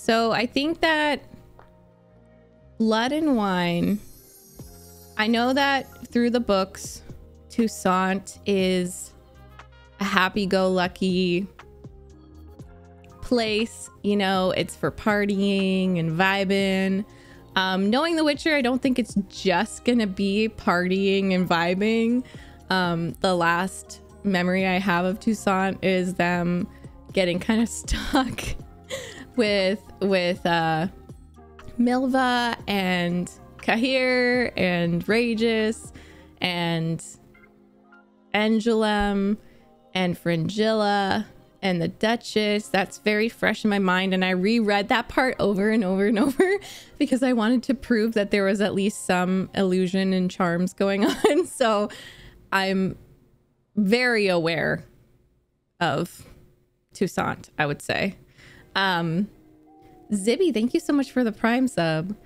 So I think that Blood and Wine. I know that through the books, Toussaint is a happy go lucky place. You know, it's for partying and vibing. Um, knowing The Witcher, I don't think it's just gonna be partying and vibing. Um, the last memory I have of Toussaint is them getting kind of stuck with with uh, Milva and Cahir and Regis and Angoulême and Fringilla and the Duchess. That's very fresh in my mind. And I reread that part over and over and over because I wanted to prove that there was at least some illusion and charms going on. So I'm very aware of Toussaint, I would say. Um, Zibby, thank you so much for the prime sub.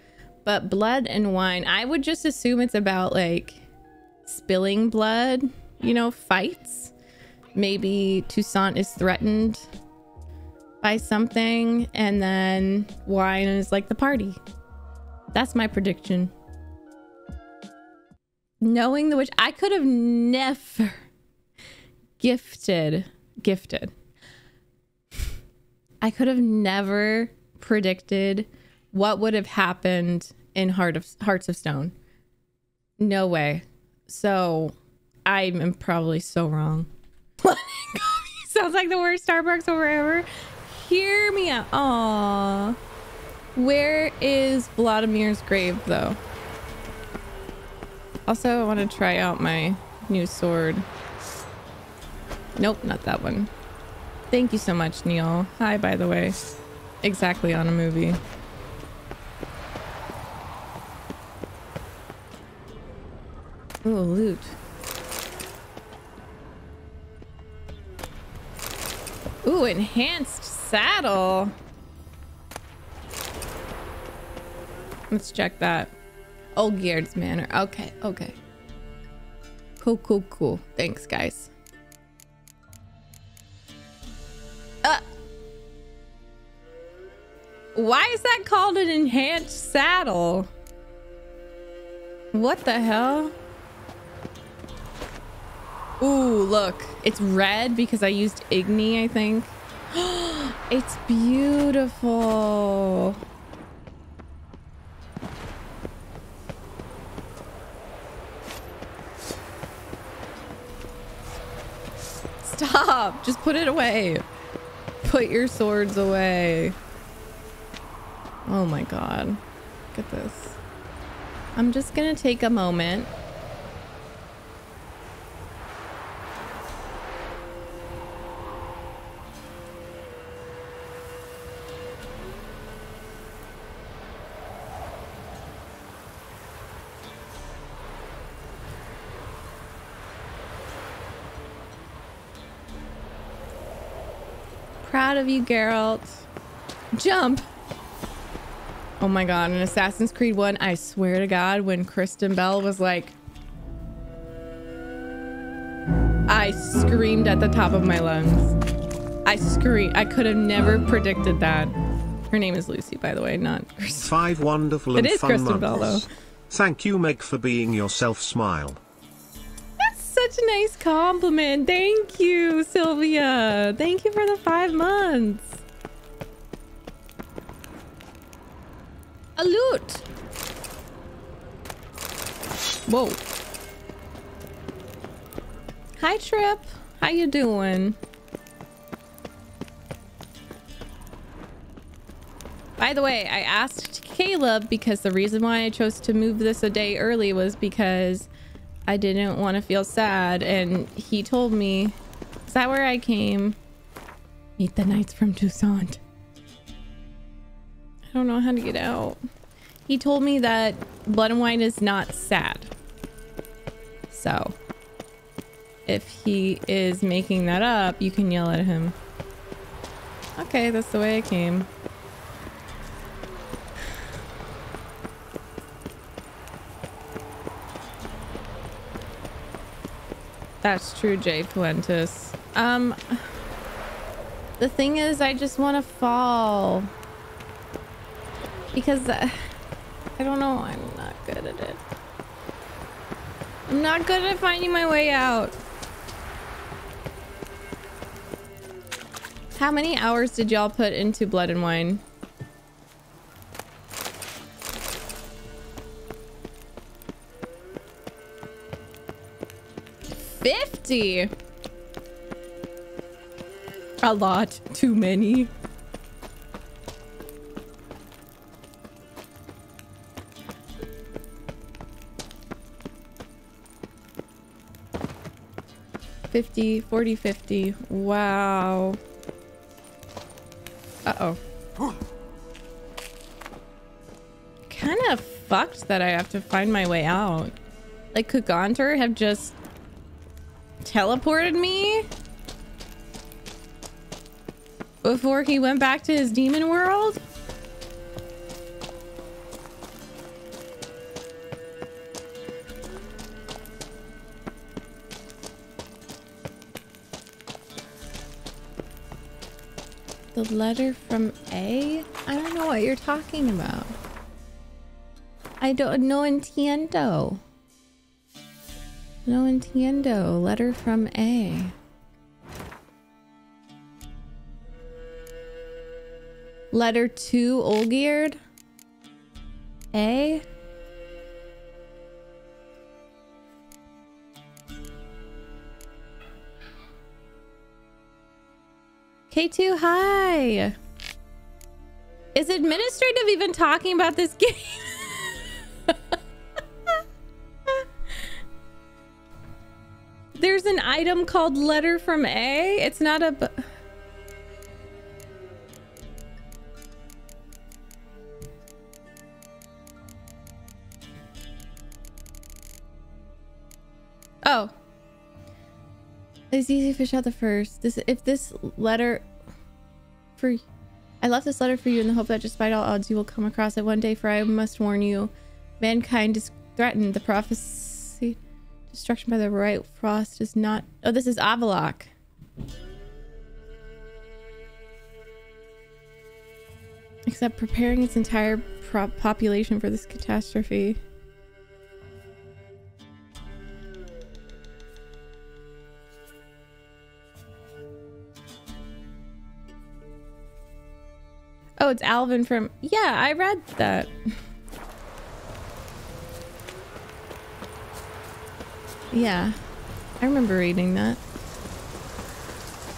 But blood and wine, I would just assume it's about like spilling blood, you know, fights. Maybe Toussaint is threatened by something, and then wine is like the party. That's my prediction. Knowing the witch, I could have never gifted, gifted. I could have never predicted what would have happened in Heart of Hearts of Stone. No way. So I am probably so wrong. Sounds like the worst Starbucks over ever. Hear me out. Aww. Where is Vladimir's grave though? Also, I want to try out my new sword. Nope, not that one. Thank you so much, Neil. Hi, by the way. Exactly on a movie. Ooh, loot. Ooh, enhanced saddle. Let's check that. Old Olgierd's Manor. Okay, okay. Cool, cool, cool. Thanks, guys. Why is that called an enhanced saddle? What the hell? Ooh, look. It's red because I used Igni, I think. it's beautiful. Stop. Just put it away. Put your swords away. Oh my god. Look at this. I'm just gonna take a moment Proud of you, Geralt. Jump! Oh my god, in Assassin's Creed 1, I swear to god, when Kristen Bell was like... I screamed at the top of my lungs. I screamed. I could have never predicted that. Her name is Lucy, by the way, not Kristen. Five wonderful and it is fun Kristen months. Bell, though. Thank you, Meg, for being yourself. Smile. That's such a nice compliment. Thank you, Sylvia. Thank you for the five months. Loot. Whoa. Hi, Trip. How you doing? By the way, I asked Caleb because the reason why I chose to move this a day early was because I didn't want to feel sad. And he told me, is that where I came? Meet the knights from Toussaint. I don't know how to get out. He told me that blood and wine is not sad. So if he is making that up, you can yell at him. Okay, that's the way I came. That's true, Jay Fuentes. Um, the thing is, I just want to fall. Because uh, I don't know. I'm not good at it. I'm not good at finding my way out. How many hours did y'all put into Blood and Wine? Fifty. A lot. Too many. Fifty, forty, fifty. Wow. Uh-oh. kind of fucked that I have to find my way out. Like, could Gaunter have just teleported me? Before he went back to his demon world? The letter from A? I don't know what you're talking about. I don't no entiendo. No entiendo. Letter from A. Letter to Olgierd? A? K2, hi. Is administrative even talking about this game? There's an item called letter from A. It's not a... It's easy to fish out the first. This if this letter for I left this letter for you in the hope that despite all odds you will come across it one day, for I must warn you, mankind is threatened. The prophecy destruction by the White Frost is not oh this is Avallac'h. Except preparing its entire population for this catastrophe. It's Alvin from. Yeah, I read that. yeah, I remember reading that.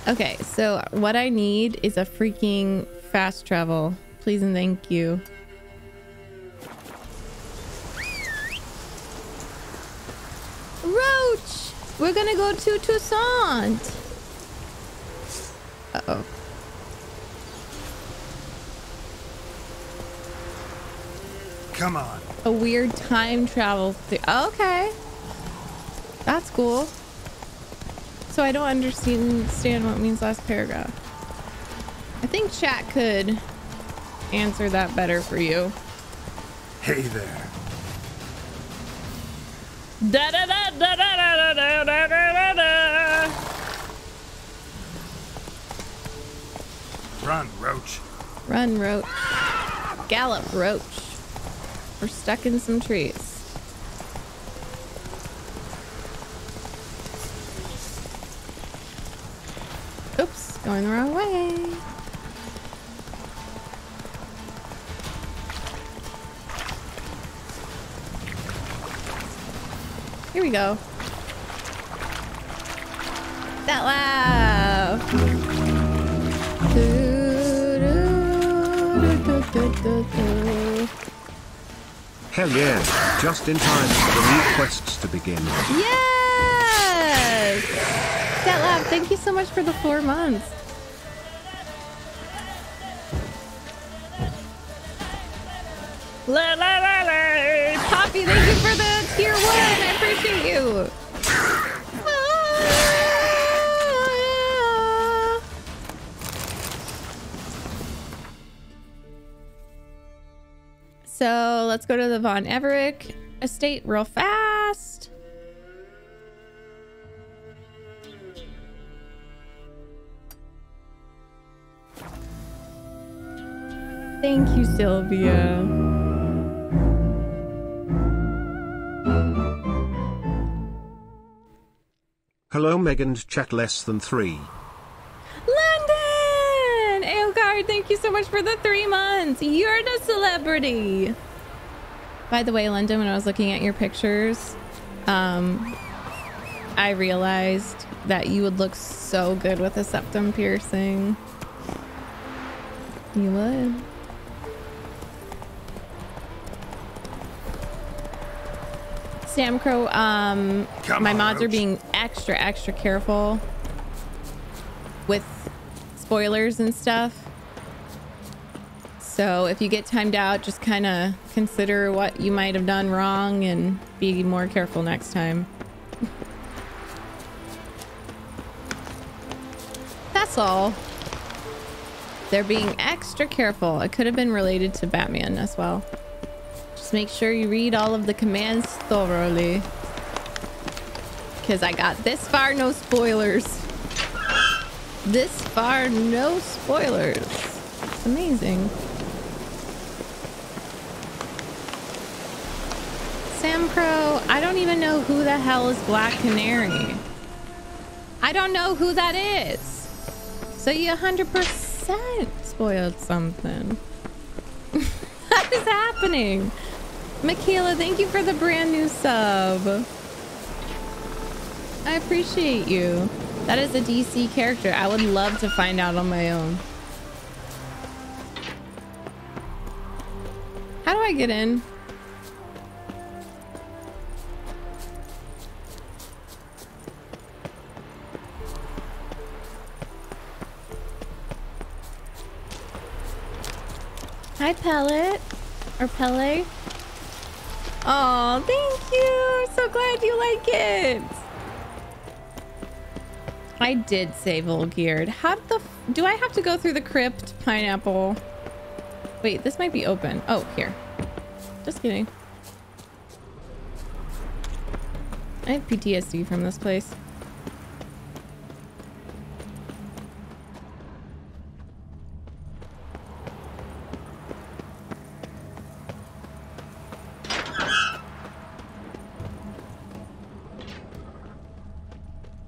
Okay, so what I need is a freaking fast travel. Please and thank you. Roach! We're gonna go to Toussaint! Uh Come on. A weird time travel. Okay. That's cool. So I don't understand what means last paragraph. I think chat could answer that better for you. Hey there. Da da da da da da da da da da da. Run, Roach. Run, Roach. Gallop, Roach. We're stuck in some trees. Oops, going the wrong way. Here we go. That. Do-do-do-do-do. Hell yeah, just in time for the new quests to begin. Yes! That lab, thank you so much for the four months. La la la la! Poppy, thank you for the tier one. I appreciate you. So let's go to the Von Everec estate real fast. Thank you, Sylvia. Hello Megan chat less than 3. Thank you so much for the three months. You're the celebrity. By the way, London, when I was looking at your pictures, um, I realized that you would look so good with a septum piercing. You would. Sam Crow, um, Come my on, mods are being extra, extra careful with spoilers and stuff. So if you get timed out, just kind of consider what you might have done wrong and be more careful next time. That's all. They're being extra careful. It could have been related to Batman as well. Just make sure you read all of the commands thoroughly. Because I got this far, no spoilers. This far, no spoilers. It's amazing. Sam Crow, I don't even know who the hell is Black Canary. I don't know who that is. So you 100% spoiled something. what is happening? Michaela, thank you for the brand new sub. I appreciate you. That is a DC character. I would love to find out on my own. How do I get in? Hi, Pellet. Or Pele. Oh, thank you. So glad you like it. I did say Volgeared. How the do I have to go through the crypt pineapple? Wait, this might be open. Oh, here. Just kidding. I have PTSD from this place.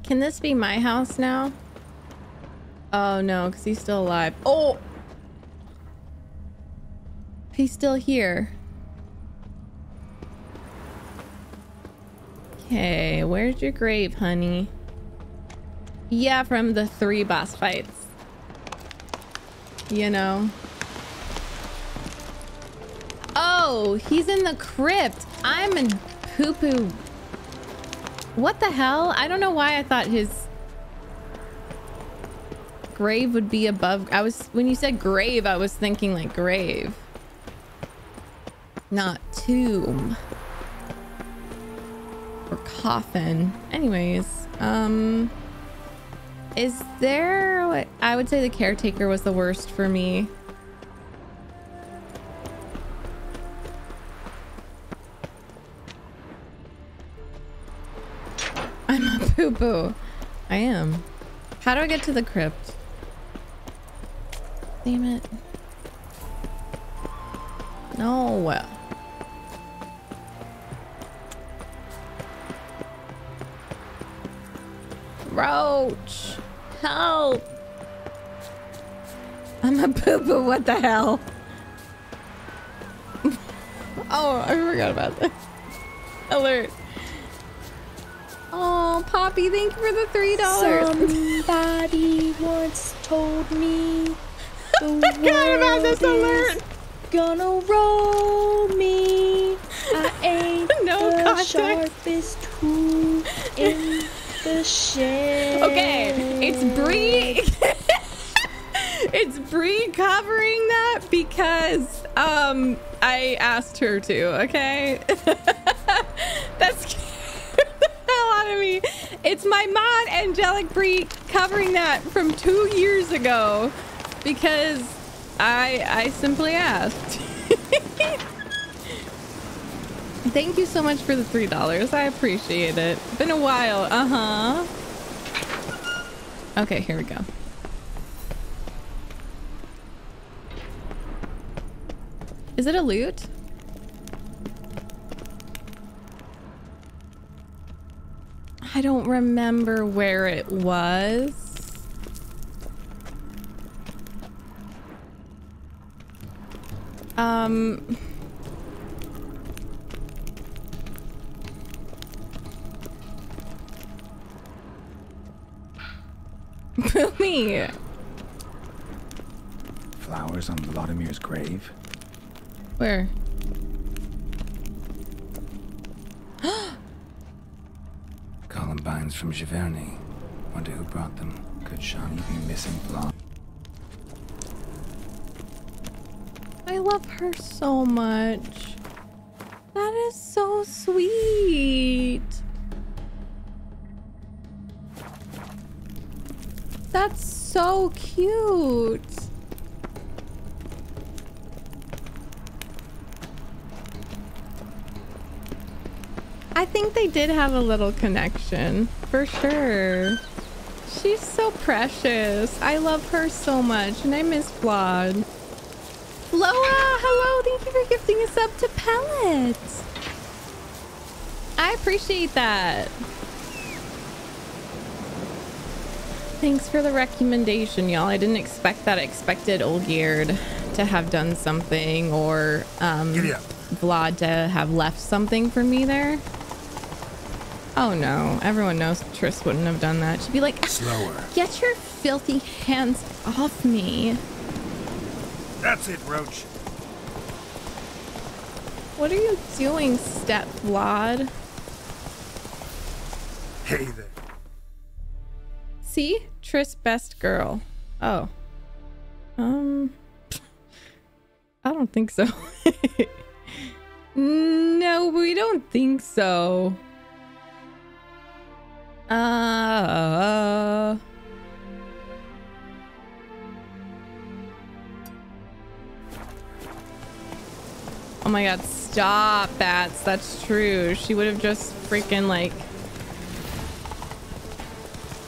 Can this be my house now? Oh no, because he's still alive. Oh! He's still here. Okay, where's your grave, honey? Yeah, from the three boss fights. You know. Oh, he's in the crypt. I'm in poo-poo what the hell? I don't know why I thought his grave would be above. I was, when you said grave, I was thinking like grave, not tomb or coffin. Anyways, um, is there, I would say the caretaker was the worst for me. Poo poo. I am. How do I get to the crypt? Damn it. No. Well. Roach. Help. I'm a poo poo. What the hell? oh, I forgot about this. Alert. Oh, Poppy, thank you for the three dollars. Somebody once told me the forgot about this world alert. gonna roll me. I ain't No the context. sharpest tool in the shed. Okay, it's Bree. it's Bree covering that because um I asked her to. Okay, that's. Of me. It's my mod Angelic Bree covering that from two years ago because I I simply asked. Thank you so much for the three dollars. I appreciate it. Been a while. Uh huh. Okay, here we go. Is it a loot? I don't remember where it was. Um... Boomy! Flowers on Vladimir's grave. Where? Columbines from Giverny. Wonder who brought them. Could Shani be missing Vlad? I love her so much. That is so sweet. That's so cute. I think they did have a little connection, for sure. She's so precious. I love her so much, and I miss Vlad. Loa, hello. Thank you for gifting us up to pellets. I appreciate that. Thanks for the recommendation, y'all. I didn't expect that. I expected Olgierd to have done something or um, Vlad to have left something for me there. Oh no, everyone knows Triss wouldn't have done that. She'd be like, Slower. get your filthy hands off me. That's it, Roach. What are you doing, step Vlad? Hey there. See? Triss best girl. Oh. Um I don't think so. no, we don't think so. Uh Oh my god, stop bats. That's true. She would have just freaking like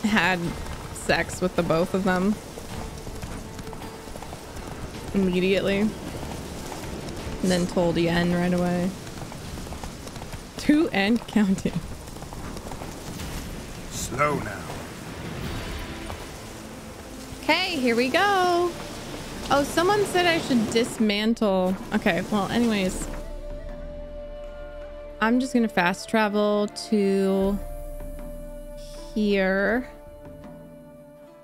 had sex with the both of them immediately and then told Yen right away. Two and counting. Slow now. Okay, here we go. Oh, someone said I should dismantle. Okay, well, anyways. I'm just gonna fast travel to here.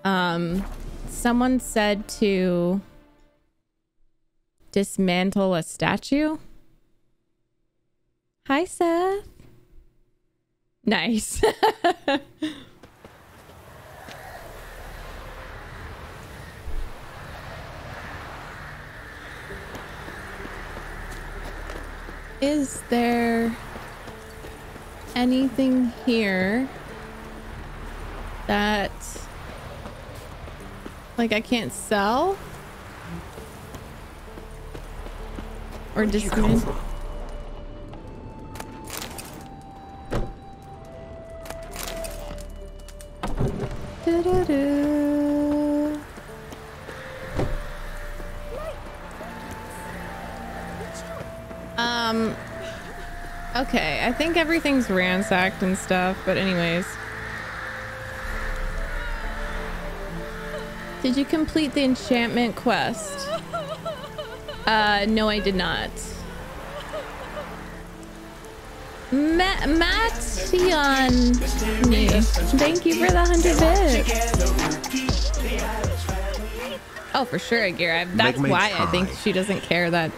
Um, someone said to dismantle a statue. Hi, Seth. Nice. Is there anything here that like I can't sell or dismantle? Da-da-da. Um. Okay, I think everything's ransacked and stuff, but anyways. Did you complete the enchantment quest? Uh, no, I did not. Ma- Mattion, thank you for the hundred bits. Oh, for sure, Gira. That's me why I think she doesn't care that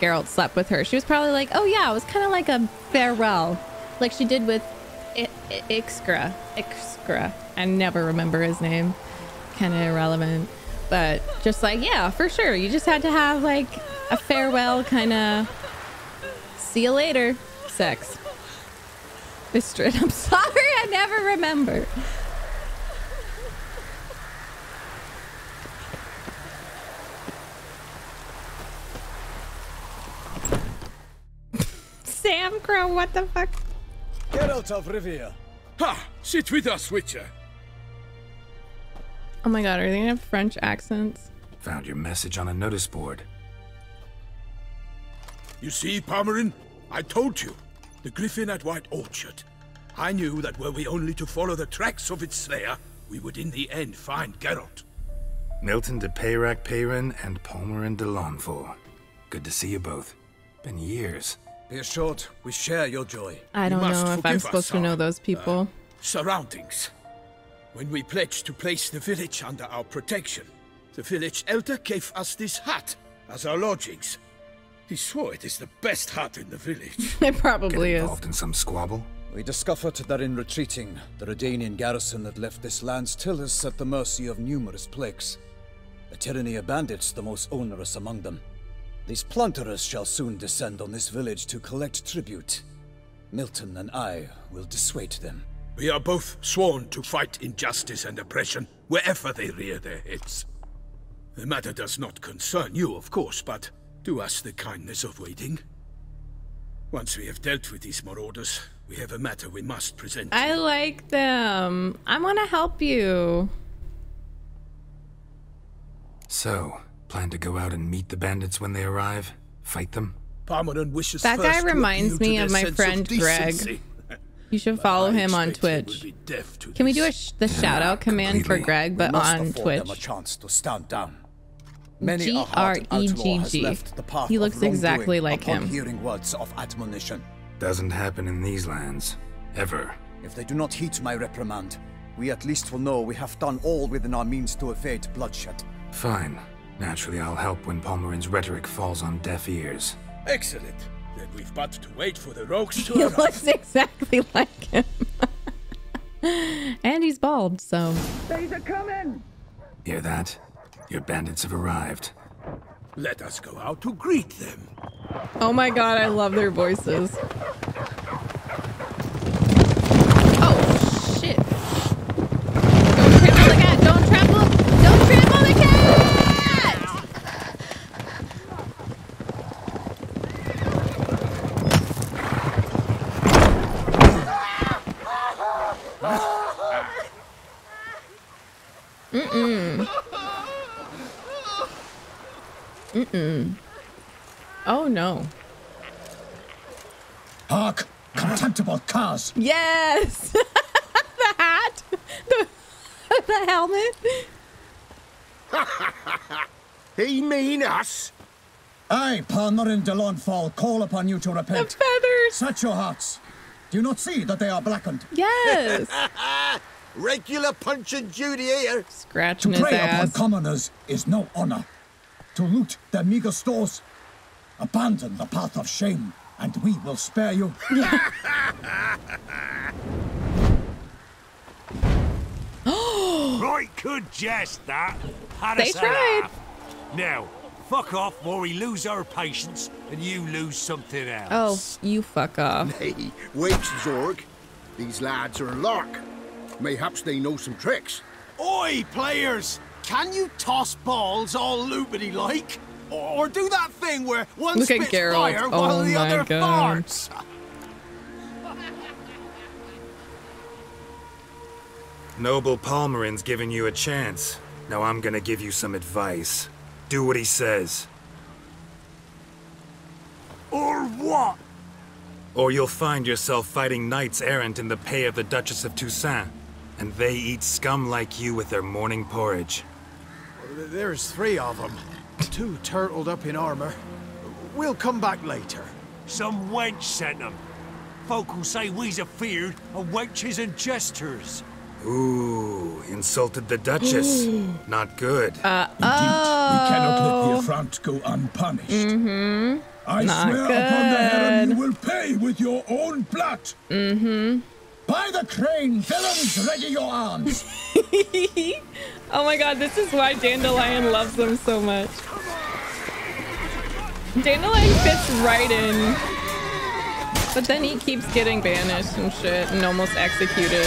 Geralt slept with her. She was probably like, oh yeah, it was kind of like a farewell, like she did with I- I- Ixgra. Ixgra. I never remember his name. Kind of irrelevant, but just like yeah, for sure. You just had to have like a farewell kind of. See you later, sex. Bistrid. I'm sorry, I never remember. Sam Crow, what the fuck? Geralt of Rivia. Ha! Sit with us, Witcher. Oh my god, are they gonna have French accents? Found your message on a notice board. You see, Palmerin, I told you. The griffin at White Orchard. I knew that were we only to follow the tracks of its slayer, we would in the end find Geralt. Milton de Peyrac Peyran and Palmerin de Launfal. Good to see you both. Been years. Be assured, we share your joy. I don't know if I'm supposed to know those uh, people. Surroundings. When we pledged to place the village under our protection, the village elder gave us this hut as our lodgings. He swore it is the best hut in the village. it probably Get is. involved in some squabble? We discovered that in retreating, the Redanian garrison that left this land still is at the mercy of numerous plagues. The tyranny of bandits the most onerous among them. These plunderers shall soon descend on this village to collect tribute. Milton and I will dissuade them. We are both sworn to fight injustice and oppression wherever they rear their heads. The matter does not concern you, of course, but do us the kindness of waiting. Once we have dealt with these marauders, we have a matter we must present. I you. like them. I want to help you. So, plan to go out and meet the bandits when they arrive? Fight them? Palmerin wishes That guy first to reminds to me of my sense friend Greg. You should follow him on expect he will Twitch. be deaf Can we do a sh- the shout out command for. Greg, but we must on afford them a Twitch? chance to stand down. Many G a R hardened E outlaw G has G. left the path He looks exactly like upon him. hearing words of admonition. Doesn't happen in these lands. Ever. If they do not heed my reprimand, we at least will know we have done all within our means to evade bloodshed. Fine. Naturally, I'll help when Palmerin's rhetoric falls on deaf ears. Excellent. Then we've but to wait for the rogues to He arrive. looks exactly like him. and he's bald, so. Hear that? Your bandits have arrived. Let us go out to greet them. Oh my god, I love their voices. Oh, shit. Don't trample the cat! Don't trample! Don't trample the cat! Oh no. Hark! Contemptible cars! Yes! the hat! The, the helmet! He mean us? I, Palmerin de Launfal, call upon you to repent. The feathers! Set your hearts. Do you not see that they are blackened? Yes! Regular punch and duty here. Scratching To prey upon commoners is no honor. To loot their meager stores, abandon the path of shame, and we will spare you. Right good jest, that. Had They tried. laugh. Now, fuck off or we lose our patience and you lose something else. Oh, else. you fuck off. Hey, wait, Zorg. These lads are a lark. Mayhaps they know some tricks. Oi, players! Can you toss balls all loopity like? Or, or do that thing where one Look spits Geralt. fire oh while Oh the my other God. farts? Noble Palmerin's giving you a chance. Now I'm gonna give you some advice. Do what he says, Or what? or you'll find yourself fighting knights errant in the pay of the Duchess of Toussaint. And they eat scum like you with their morning porridge. There's three of them. Two turtled up in armor. We'll come back later. Some wench sent them. Folk will say we's afeard of wenches and jesters. Ooh, insulted the Duchess. Not good. Uh, We cannot let oh. the affront go unpunished. Mm-hmm. I Not swear upon the heron you will pay with your own blood. Mm-hmm. By the crane, villains, ready your arms. oh my god, this is why Dandelion loves them so much. Dandelion fits right in. But then he keeps getting banished and shit and almost executed.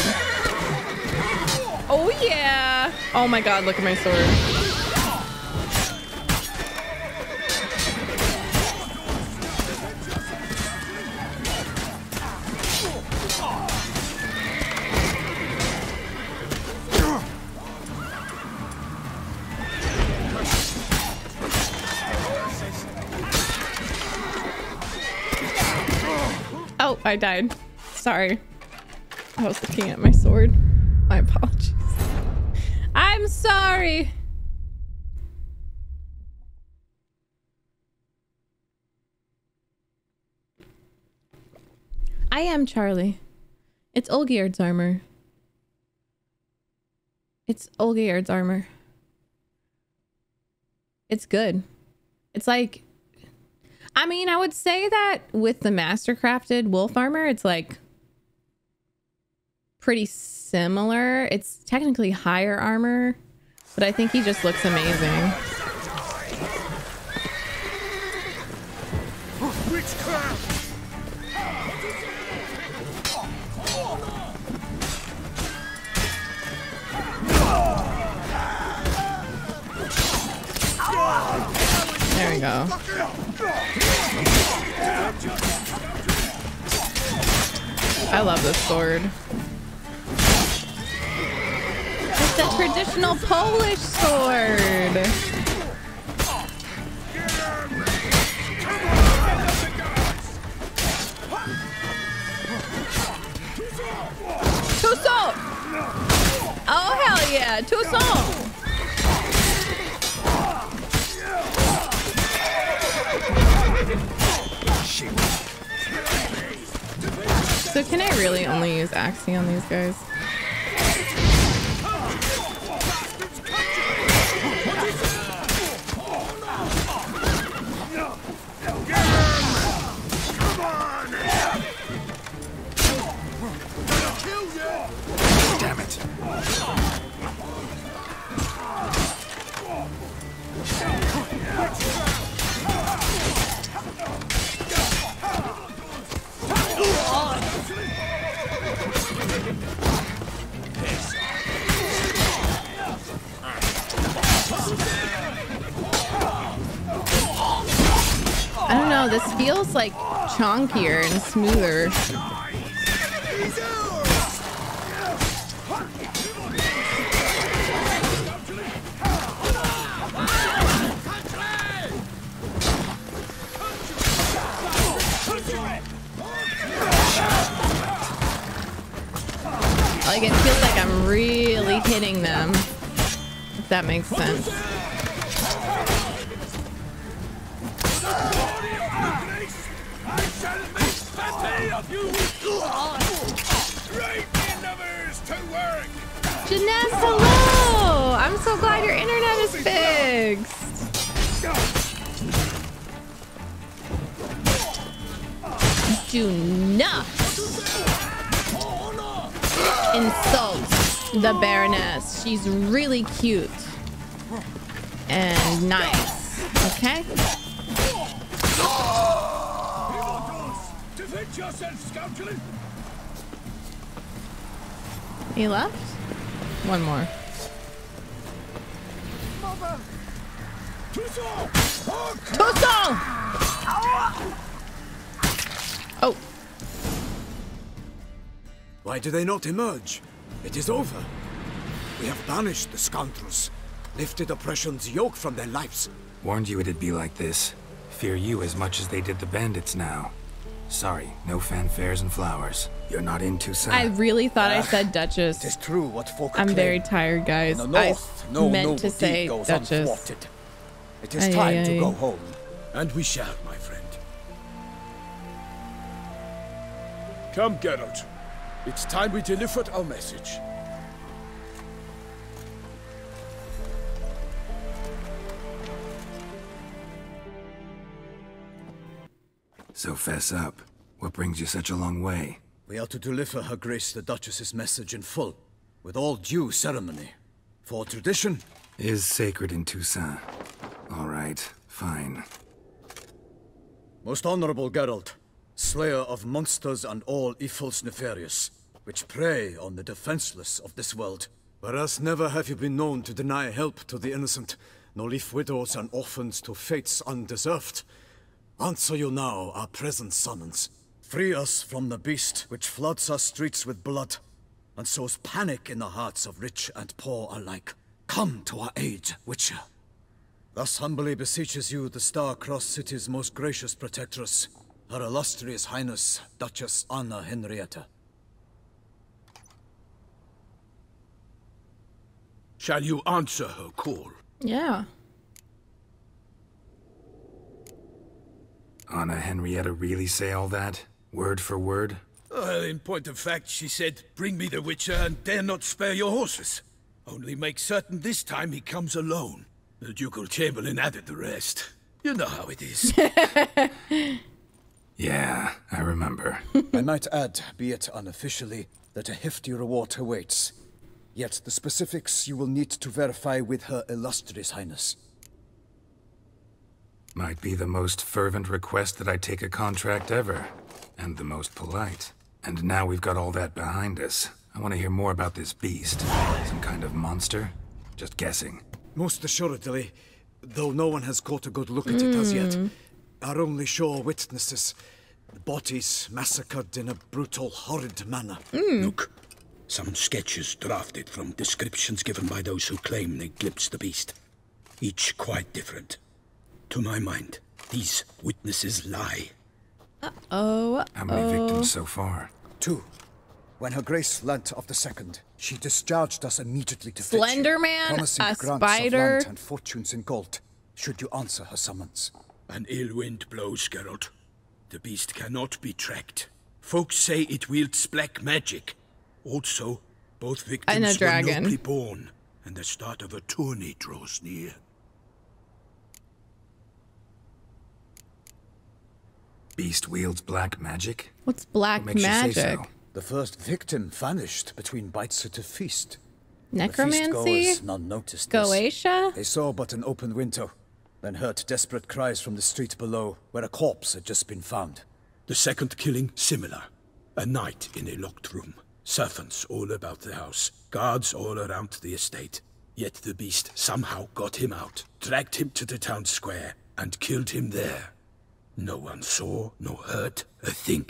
Oh yeah! Oh my god, look at my sword. I died. Sorry. I was looking at my sword. My apologies. I'm sorry. I am Charlie. It's Olgierd's armor. It's Olgierd's armor. It's good. It's like I mean, I would say that with the mastercrafted wolf armor, it's like pretty similar. It's technically higher armor, but I think he just looks amazing. There we go. I love this sword. It's the traditional Polish sword. Toussaint! Oh, hell yeah, Toussaint! So can I really only use Axii on these guys? Feels like chonkier and smoother. Like it feels like I'm really hitting them. If that makes sense. The Baroness. She's really cute and nice. Okay? Defend! He left? One more. Toussaint! Oh, Why do they not emerge? It is over. We have banished the scoundrels, lifted oppression's yoke from their lives. Warned you it'd be like this. Fear you as much as they did the bandits now. Sorry, no fanfares and flowers. You're not in Toussaint. I really thought I said Duchess. It is true what folk I'm claim. very tired, guys. In the north, I no meant noble to say deed goes Duchess. unthwarted. It is Aye, time aye, to aye. go home. And we shall, my friend. Come, Geralt. It's time we delivered our message. So fess up. What brings you such a long way? We are to deliver Her Grace the Duchess's message in full, with all due ceremony. For tradition, Is sacred in Toussaint. All right, fine. most honorable Geralt, slayer of monsters and all evils nefarious, which prey on the defenseless of this world. Whereas never have you been known to deny help to the innocent, nor leave widows and orphans to fates undeserved. Answer you now our present summons. Free us from the beast which floods our streets with blood, and sows panic in the hearts of rich and poor alike. Come to our aid, Witcher. Thus humbly beseeches you the star-crossed city's most gracious protectress. Her illustrious highness, Duchess Anna Henrietta. Shall you answer her call? Yeah. Anna Henrietta really say all that? Word for word? Well, in point of fact, she said, bring me the Witcher and dare not spare your horses. Only make certain this time he comes alone. The Ducal Chamberlain added the rest. You know how it is. Yeah, I remember. I might add, be it unofficially, that a hefty reward awaits. Yet the specifics you will need to verify with Her Illustrious Highness. Might be the most fervent request that I take a contract ever. And the most polite. And now we've got all that behind us. I want to hear more about this beast. Some kind of monster? Just guessing. Most assuredly, though no one has caught a good look at it as yet. Hmm. Our only sure witnesses. Bodies massacred in a brutal, horrid manner. Hmm. Look, some sketches drafted from descriptions given by those who claim they glimpsed the beast. Each quite different. To my mind, these witnesses lie. Uh-oh, How many oh. victims so far? Two. When Her Grace learnt of the second, she discharged us immediately to fetch you, Slender Man, promising a grants spider. of land and fortunes in gold, should you answer her summons. An ill wind blows, Geralt. The beast cannot be tracked. Folks say it wields black magic. Also, both victims And a were dragon. nobly born, and the start of a tourney draws near. Beast wields black magic? What's black What makes you say magic? so? The first victim vanished between bites at a feast. Necromancy? The feast-goers none noticed this. Goetia? They saw but an open window, then heard desperate cries from the street below, where a corpse had just been found. The second killing, similar. A night in a locked room. Servants all about the house. Guards all around the estate. Yet the beast somehow got him out, dragged him to the town square, and killed him there. No one saw, nor heard a thing.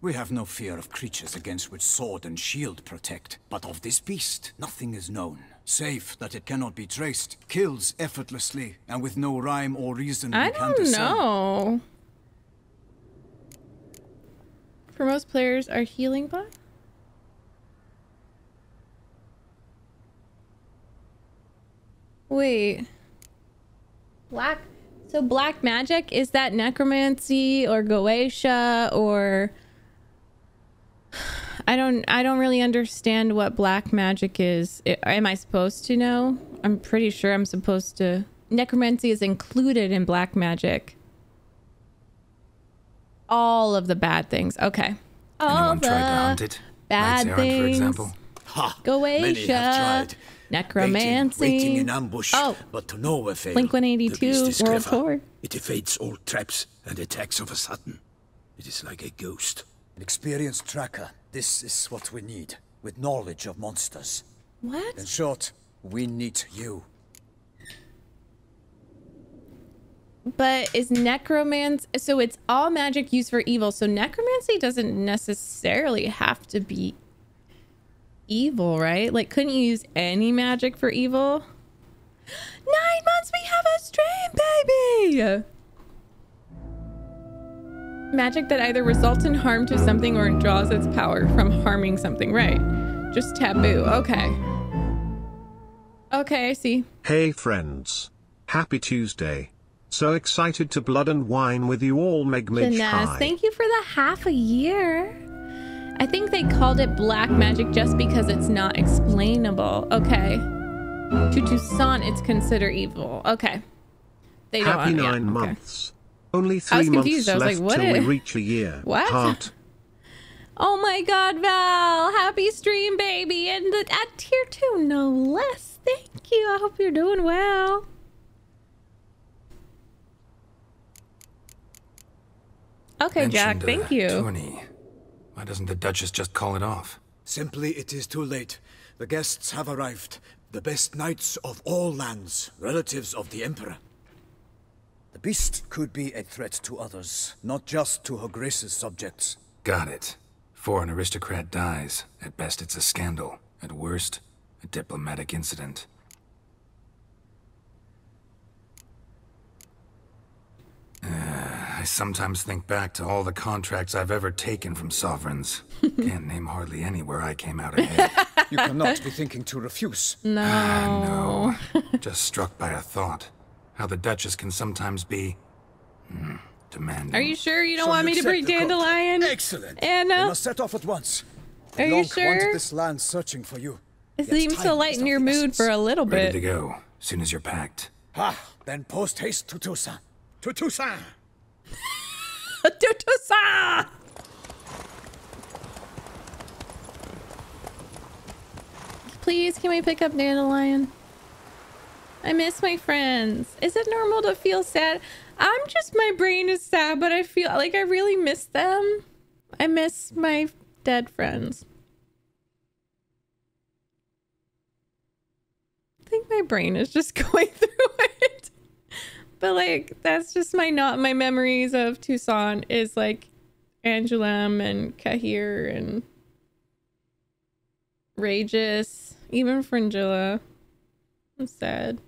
We have no fear of creatures against which sword and shield protect, but of this beast, nothing is known. Save that it cannot be traced, kills effortlessly, and with no rhyme or reason I don't know. For most players, are healing by? Wait. Black. So black magic is that necromancy or Goetia or I don't I don't really understand what black magic is. I- am I supposed to know? I'm pretty sure I'm supposed to. Necromancy is included in black magic. All of the bad things. Okay. All Anyone the tried to hunt it? bad Knights things. for example? Ha! Goetia. Many have tried. Necromancy. Waiting, waiting in ambush, Oh. but to no avail. Blink 182 is World clever. Tour. It evades all traps and attacks of a sudden. It is like a ghost. An experienced tracker. This is what we need, with knowledge of monsters. What? In short, we need you. But is necromancy so it's all magic used for evil. So necromancy doesn't necessarily have to be evil, right? Like couldn't you use any magic for evil? Nine months we have a stream, baby! Magic that either results in harm to something or draws its power from harming something, right? Just taboo. Okay. Okay, I see. Hey friends. Happy Tuesday. So excited to blood and wine with you all Meg Midge Finesse, thank you for the half a year. I think they called it black magic just because it's not explainable. Okay. To Toussaint, it's considered evil. Okay. They don't Happy want- yeah, nine okay. Months. Only I was three months confused. I was left like, what till we reach a year. What? Heart. Oh my god, Val! Happy stream, baby! And the, at tier two, no less. Thank you. I hope you're doing well. Okay, Jack, Mentioned, uh, thank you. Tourney. Why doesn't the Duchess just call it off? Simply, it is too late. The guests have arrived. The best knights of all lands, relatives of the Emperor. The beast could be a threat to others, not just to Her Grace's subjects. Got it. Before an aristocrat dies, at best it's a scandal. At worst, a diplomatic incident. Uh, I sometimes think back to all the contracts I've ever taken from sovereigns. Can't name hardly any where I came out ahead. You cannot be thinking to refuse. No. Ah, no. Just struck by a thought. How the Duchess can sometimes be. hmm, demanding. Are you sure you don't So want me to bring accept the cook? Dandelion? Excellent. We Anna? must set off at once. Are you Long sure? wanted this land searching for you. It Yet seems to lighten your mood essence. for a little bit. Ready to bit. go, soon as you're packed. Ah, then post haste to Toussaint. To Toussaint! Tutusa! Please, can we pick up Dandelion? I miss my friends. Is it normal to feel sad? I'm just, my brain is sad, but I feel like I really miss them. I miss my dead friends. I think my brain is just going through it. But like that's just my not my memories of Toussaint is like Angoulême and Cahir and Regis, even Fringilla. I'm sad.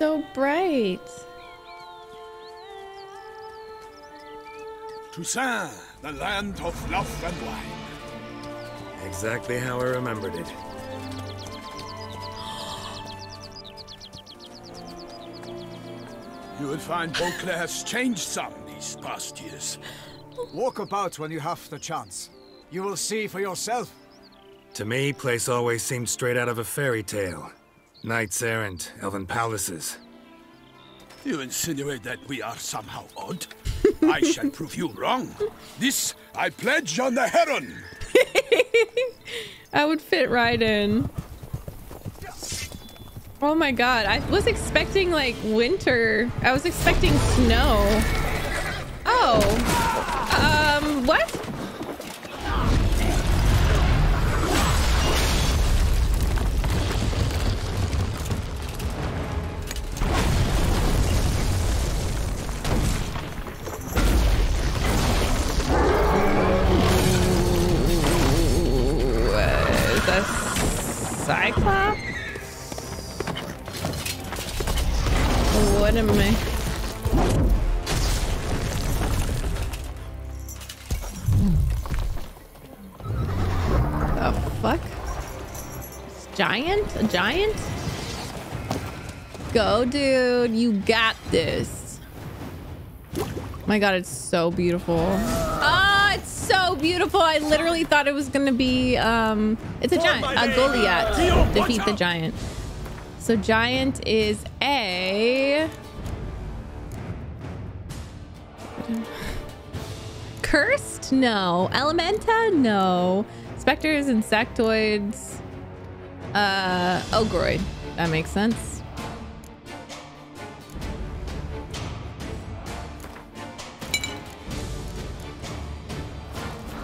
So bright. Toussaint, the land of love and wine. Exactly how I remembered it. You will find Beauclerc has changed some these past years. Walk about when you have the chance. You will see for yourself. To me, place always seemed straight out of a fairy tale. Knights errant, elven palaces. You insinuate that we are somehow odd? I shall prove you wrong. This I pledge on the Heron. I would fit right in. Oh my god, I was expecting like winter. I was expecting snow. Oh. Um, what? Giant? Go, dude. You got this. My god, it's so beautiful. Ah, it's so beautiful. I literally thought it was gonna be um it's a giant, a Goliath. Defeat the giant. So giant is a cursed? No. Elementa? No. Specters, insectoids. Uh Ogroid. That makes sense.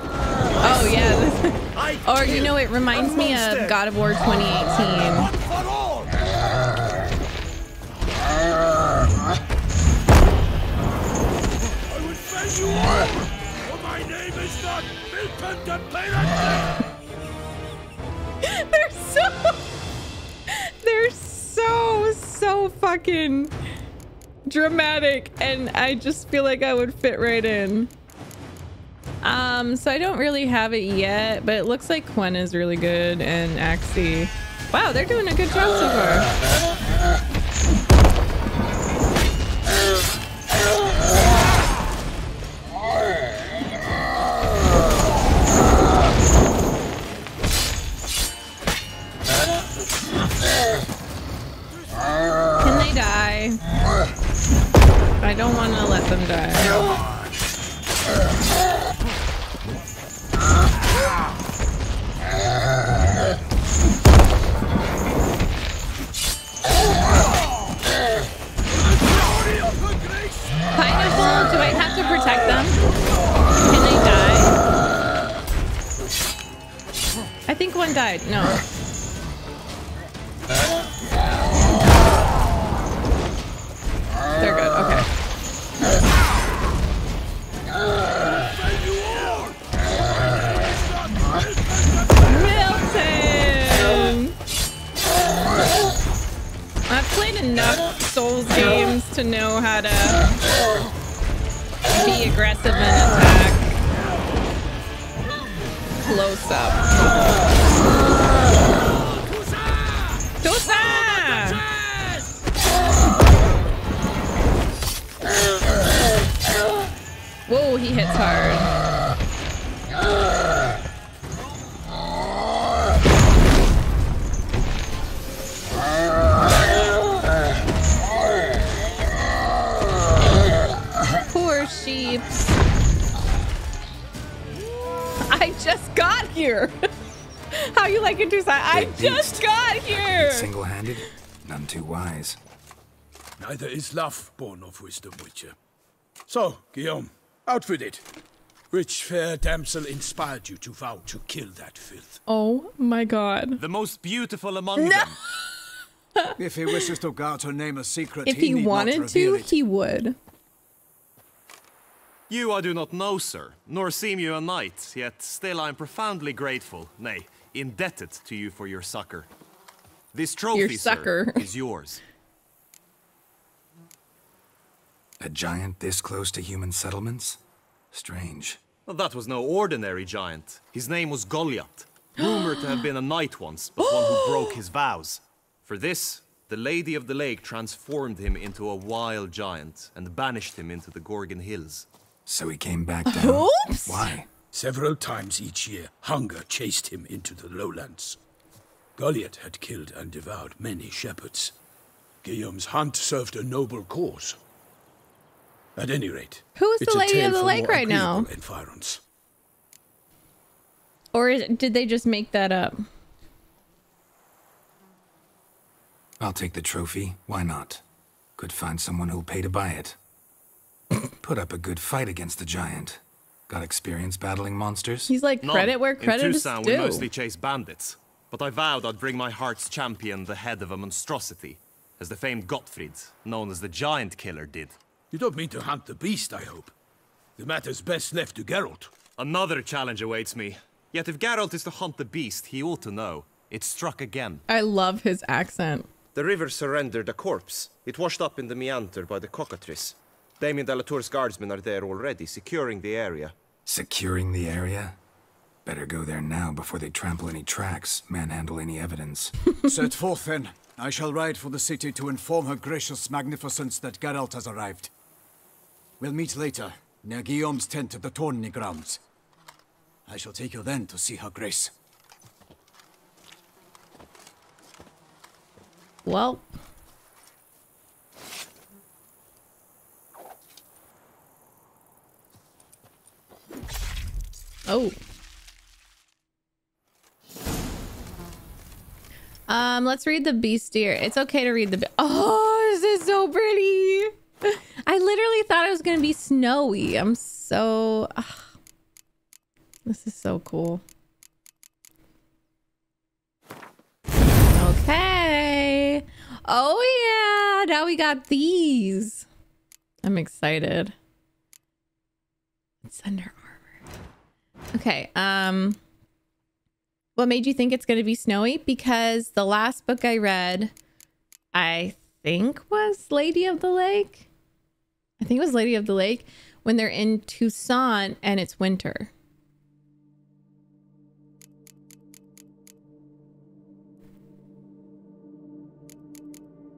Oh yeah. this- or you know, it reminds me of God of War 2018. I will fell you all, for my name is not Milton fucking dramatic and i just feel like i would fit right in. Um so i don't really have it yet but it looks like Quen is really good and Axii. Wow they're doing a good job so far them die Pineapple, do I have to protect them? Can they die? I think one died. No. To know how to be aggressive and attack close up. Tusa! Whoa, he hits hard. Got here. How you like it, Tusa? I Big just got here. Single-handed? None too wise. Neither is love born of wisdom, Witcher. So, Guillaume, outfitted. Which fair damsel inspired you to vow to kill that filth? Oh my god. The most beautiful among them. If he wishes to guard her name a secret, If he, he need not wanted reveal to, it. he would. You I do not know, sir, nor seem you a knight, yet still I am profoundly grateful, nay, indebted to you for your succor. This trophy, succor. sir, is yours. A giant this close to human settlements? Strange. Well, that was no ordinary giant. His name was Goliath, rumored to have been a knight once, but one who broke his vows. For this, the Lady of the Lake transformed him into a wild giant and banished him into the Gorgon Hills. So he came back down. Oops. Why? Several times each year, hunger chased him into the lowlands. Goliath had killed and devoured many shepherds. Guillaume's hunt served a noble cause. At any rate, Who is the Lady tale of the Lake right now? environs. Or is, did they just make that up? I'll take the trophy. Why not? Could find someone who'll pay to buy it. Put up a good fight against the giant. Got experience battling monsters? He's like None. credit where credit In is Toussaint, due. we mostly chase bandits. But I vowed I'd bring my heart's champion the head of a monstrosity, as the famed Gottfried, known as the Giant Killer, did. You don't mean to hunt the beast, I hope. The matter's best left to Geralt. Another challenge awaits me. Yet if Geralt is to hunt the beast, he ought to know. It struck again. I love his accent. The river surrendered a corpse. It washed up in the meander by the cockatrice. Damien de la Tour's guardsmen are there already, securing the area. Securing the area? Better go there now before they trample any tracks, manhandle any evidence. Set forth then. I shall ride for the city to inform her gracious magnificence that Geralt has arrived. We'll meet later, near Guillaume's tent at the tourney grounds. I shall take you then to see her grace. Well. Oh. Um, let's read the beast, bestier. It's okay to read the. Oh, this is so pretty. I literally thought it was gonna be snowy. I'm so. ah. This is so cool. Okay. Oh yeah, now we got these. I'm excited. It's under. Okay. Um what made you think it's going to be snowy? Because the last book I read I think was Lady of the Lake. I think it was Lady of the Lake when they're in Toussaint and it's winter.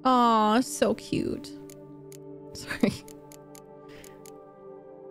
Aw, so cute. Sorry.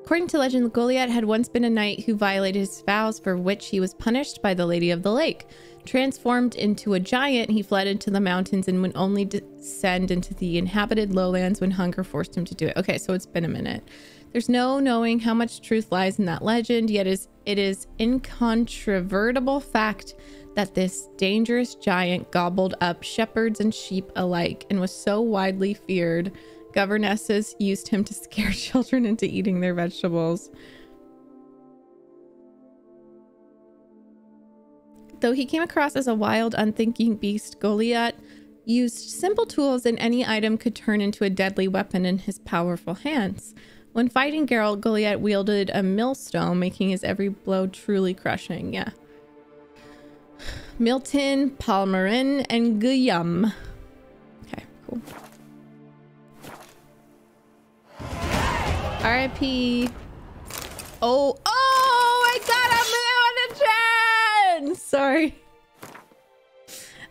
According to legend, Goliath had once been a knight who violated his vows, for which he was punished by the Lady of the Lake. Transformed into a giant, he fled into the mountains and would only descend into the inhabited lowlands when hunger forced him to do it. Okay, so it's been a minute. There's no knowing how much truth lies in that legend, yet is it is incontrovertible fact that this dangerous giant gobbled up shepherds and sheep alike and was so widely feared governesses used him to scare children into eating their vegetables. Though he came across as a wild, unthinking beast, Goliath used simple tools and any item could turn into a deadly weapon in his powerful hands. When fighting Geralt, Goliath wielded a millstone, making his every blow truly crushing. Yeah. Milton, Palmerin, and Guillaume. Okay, cool. R.I.P. Oh, oh, I got a million Sorry.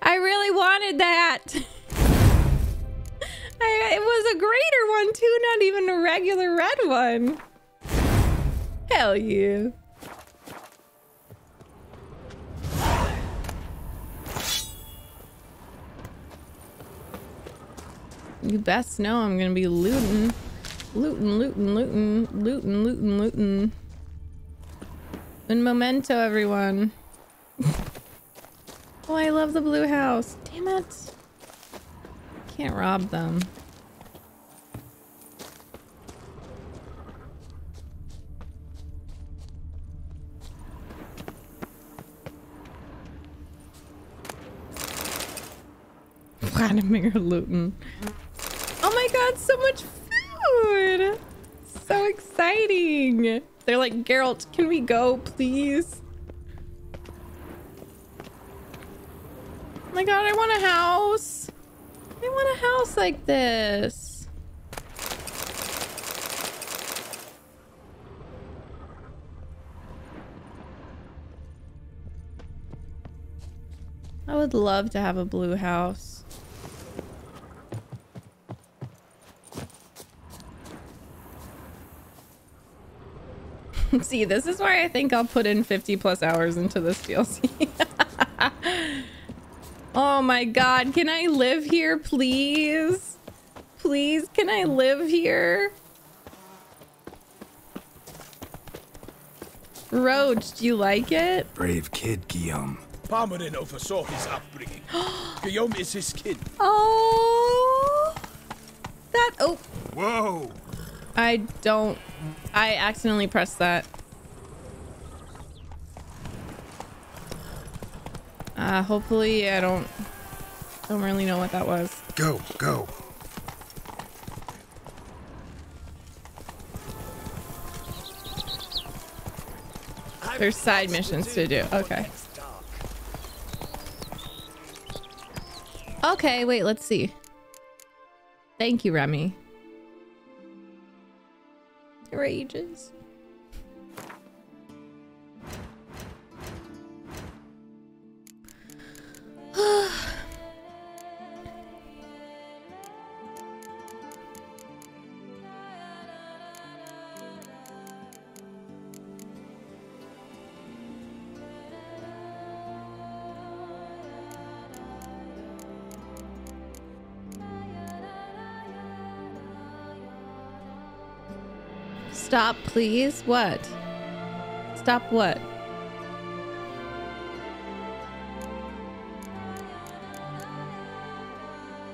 I really wanted that. I, it was a greater one too, not even a regular red one. Hell yeah. You best know I'm gonna be looting. Looting, looting, looting, looting, looting, looting. And memento, everyone. oh, I love the blue house. Damn it. Can't rob them. Vladimir Luton. Oh my god, so much food! So exciting! They're like, Geralt, can we go, please? Oh my god, I want a house! I want a house like this. I would love to have a blue house. See, this is why I think I'll put in 50 plus hours into this DLC. oh my god, can I live here, please? Please, can I live here? Roach, do you like it? Brave kid, Guillaume. Palmerin oversaw his upbringing. Guillaume is his kid. Oh, that. Oh, Whoa! I don't. I accidentally pressed that. Uh, hopefully I don't. Don't really know what that was. Go, go. There's side missions to do. Okay. Okay, wait, let's see. Thank you, Remy. Rages. Stop, please. What? Stop what?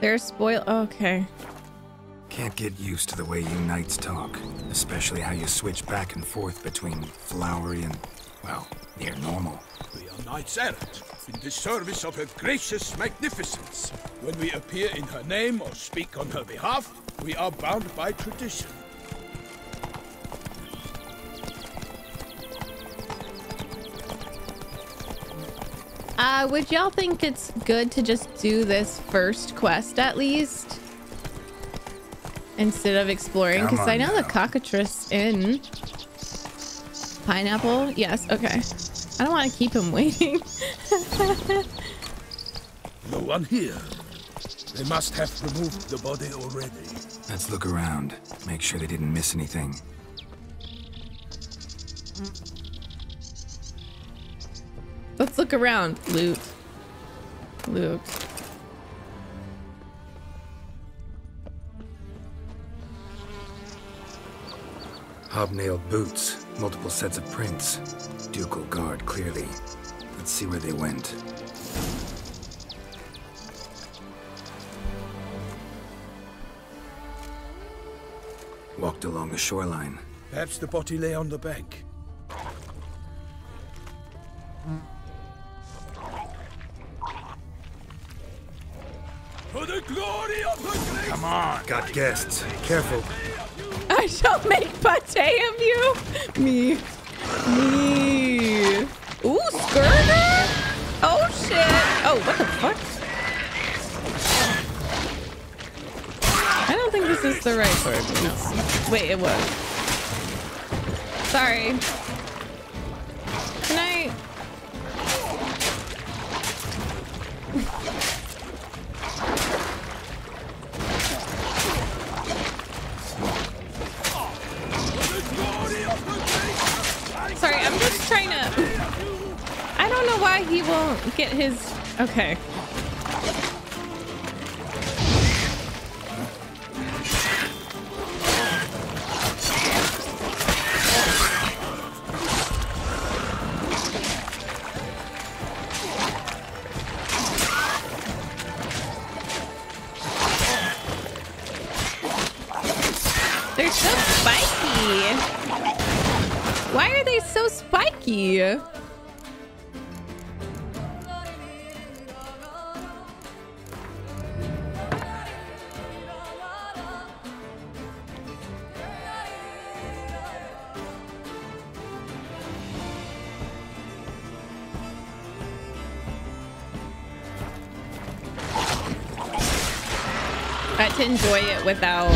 They're spoiled. Okay. Can't get used to the way you knights talk, especially how you switch back and forth between flowery and, well, near normal. We are knights errant, in the service of her gracious magnificence. When we appear in her name or speak on her behalf, we are bound by tradition. Uh, would y'all think it's good to just do this first quest at least? Instead of exploring? Because I on know the cockatrice in pineapple. Yes, okay. I don't want to keep him waiting. No one here. They must have removed the body already. Let's look around. Make sure they didn't miss anything. Let's look around. Loot. Loot. Hobnailed boots, multiple sets of prints. Ducal guard, clearly. Let's see where they went. Walked along the shoreline. Perhaps the body lay on the bank. Guests. Careful. I shall make pate of you. Me. Me. Ooh, skirter? Oh, shit. Oh, what the fuck? I don't think this is the right word. No. Wait, it was. Sorry. His. Okay. They're so spiky. Why are they so spiky? Without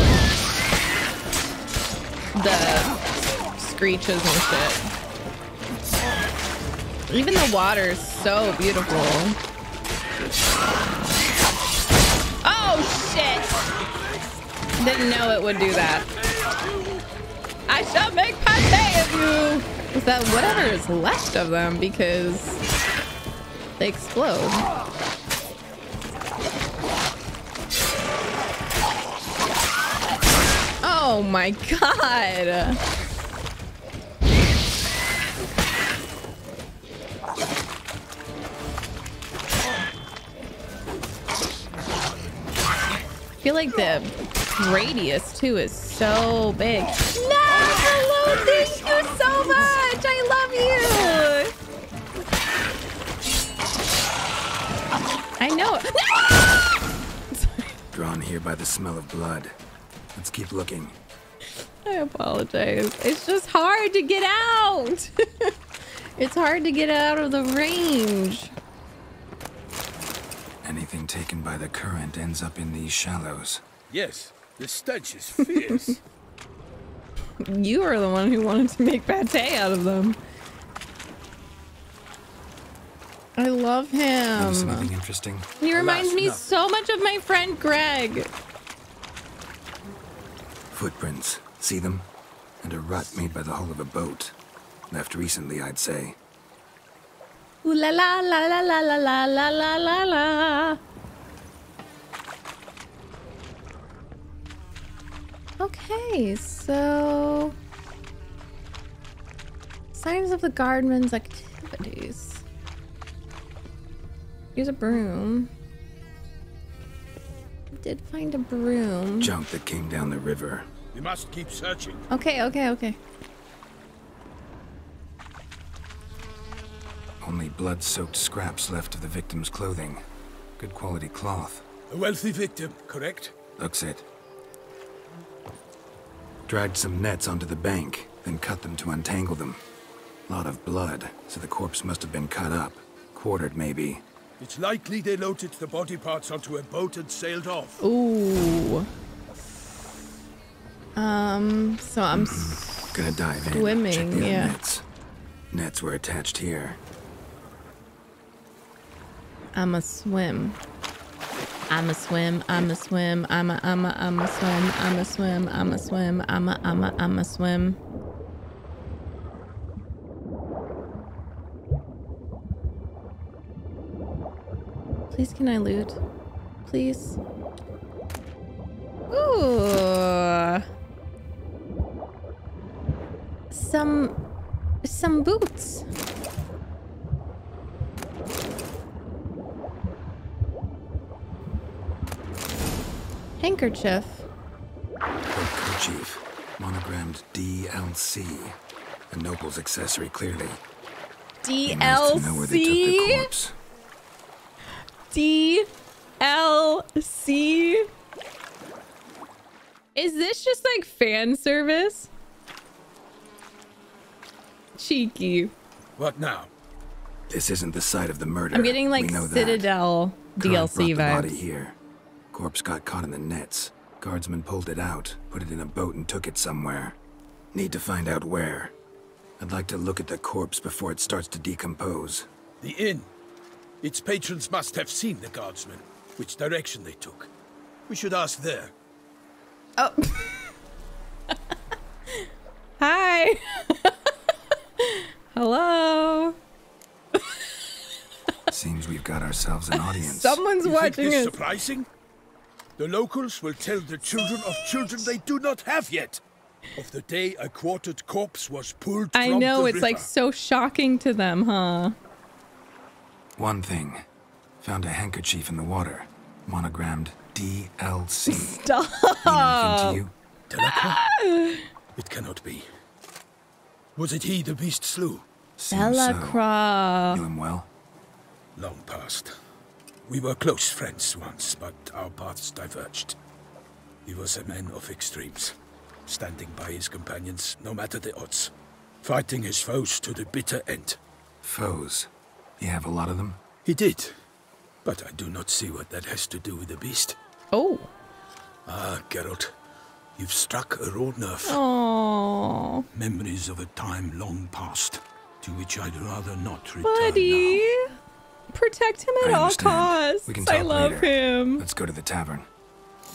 the screeches and shit. Even the water is so beautiful. Oh shit! Didn't know it would do that. I shall make pate of you! Is that whatever is left of them because they explode. Oh my god! I feel like the radius too is so big. No, hello, thank you so much. I love you. I know. Drawn here by the smell of blood. Let's keep looking. I apologize. It's just hard to get out. it's hard to get out of the range. Anything taken by the current ends up in these shallows. Yes, the stench is fierce. You are the one who wanted to make pate out of them. I love Notice him. Something interesting? He reminds me no. so much of my friend Greg. Footprints. See them? And a rut made by the hull of a boat. Left recently, I'd say. Ooh la la la la la la la la la la la. Okay, so signs of the guardman's activities. Use a broom. Did find a broom. Junk that came down the river. we must keep searching. Okay, okay, okay. Only blood-soaked scraps left of the victim's clothing. Good quality cloth. A wealthy victim, correct? Looks it. Dragged some nets onto the bank, then cut them to untangle them. Lot of blood, so the corpse must have been cut up. Quartered, maybe. It's likely they loaded the body parts onto a boat and sailed off. Ooh. Um, so I'm Gonna dive in. Swimming, Check the other yeah. nets. Nets were attached here. I'm a swim. I'm a swim. I'm a swim. I'm a I'm a I'm a swim. I'm a swim. I'm a swim. I'm a I'm a I'm a swim. Please can I loot? Please. Ooh. Some some boots. Handkerchief. A kerchief. Monogrammed DLC. A noble's accessory, clearly. He managed to know where they took the DLC. corpse. DLC. Is this just like fan service? Cheeky. What now? This isn't the site of the murder. I'm getting like We know that. Citadel Current DLC brought the body here. Corpse got caught in the nets. Guardsmen pulled it out, put it in a boat, and took it somewhere. Need to find out where. I'd like to look at the corpse before it starts to decompose. The inn. Its patrons must have seen the guardsmen, which direction they took. We should ask there. Oh. Hi. Hello. Seems we've got ourselves an audience. Someone's You think watching this us. surprising? The locals will tell the children of children they do not have yet. Of the day a quartered corpse was pulled I from know the it's like so shocking to them, huh? One thing. Found a handkerchief in the water. Monogrammed DLC. Stop. Mean anything to you? Delacroix? It cannot be. Was it he the beast slew? Delacroix. Knew him well? Long past. We were close friends once, but our paths diverged. He was a man of extremes, standing by his companions no matter the odds, fighting his foes to the bitter end. Foes? You have a lot of them? He did, but I do not see what that has to do with the beast. Oh. Ah, Geralt, you've struck a raw nerve. Oh. Memories of a time long past, to which I'd rather not return. Buddy. Protect him at all costs. We can I love later. him. Let's go to the tavern.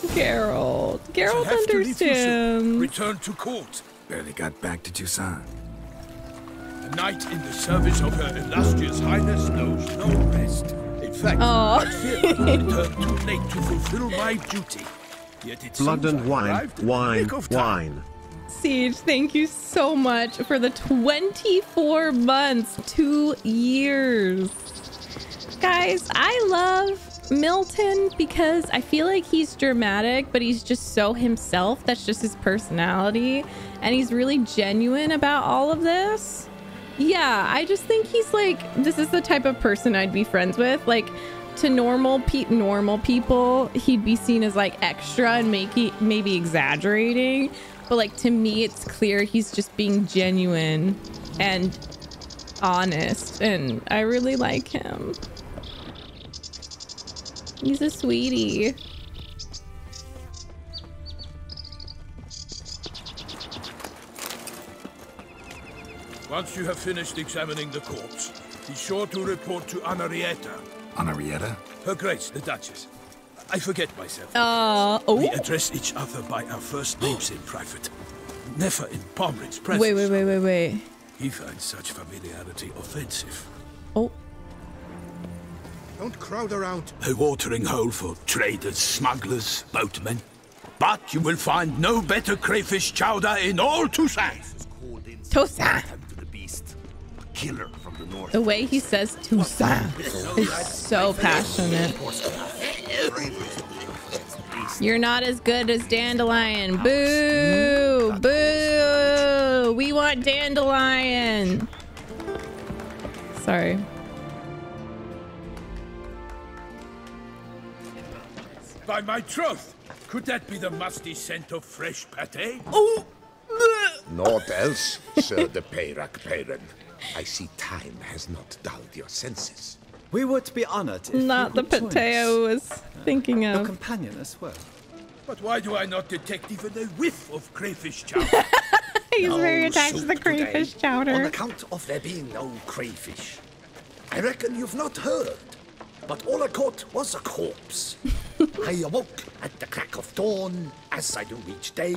Geralt. Shall Geralt have to leave you soon. understands. Return to court. Barely got back to Toussaint. A knight in the service of her illustrious highness knows no rest. In fact, Aw. I fear I will return too late to fulfill my duty. Yet it Blood and I wine, arrived wine, nick of time. wine. Siege, thank you so much for the 24 months, two years. Guys, I love Milton because I feel like he's dramatic, but he's just so himself. That's just his personality. And he's really genuine about all of this. Yeah, I just think he's like, this is the type of person I'd be friends with. Like, to normal pe- normal people, he'd be seen as like extra and maybe maybe exaggerating. But like to me, it's clear he's just being genuine and honest, and I really like him. He's a sweetie. Once you have finished examining the corpse, be sure to report to Anarietta, Anarietta? Her Grace, the Duchess. I forget myself. Uh, We oh. address each other by our first names in private. Never in Pomrick's presence. Wait, wait, wait, wait, wait. He finds such familiarity offensive. Oh. Don't crowd around. A watering hole for traders, smugglers, boatmen. But you will find no better crayfish chowder in all Toussaint. Toussaint. To the. Killer from the north. The way he says Toussaint is so passionate. You're not as good as Dandelion. Boo! Boo! We want Dandelion. Sorry. By my troth, could that be the musty scent of fresh pate? Oh! Naught else, Sir de Peyrac Peyran. I see time has not dulled your senses. We would be honored if Not the you would potato I was uh, thinking of. Your companion as well. But why do I not detect even a whiff of crayfish chowder? He's No very attached to soup the today, chowder. On account of there being no crayfish. I reckon you've not heard, but all I caught was a corpse. I awoke at the crack of dawn, as I do each day.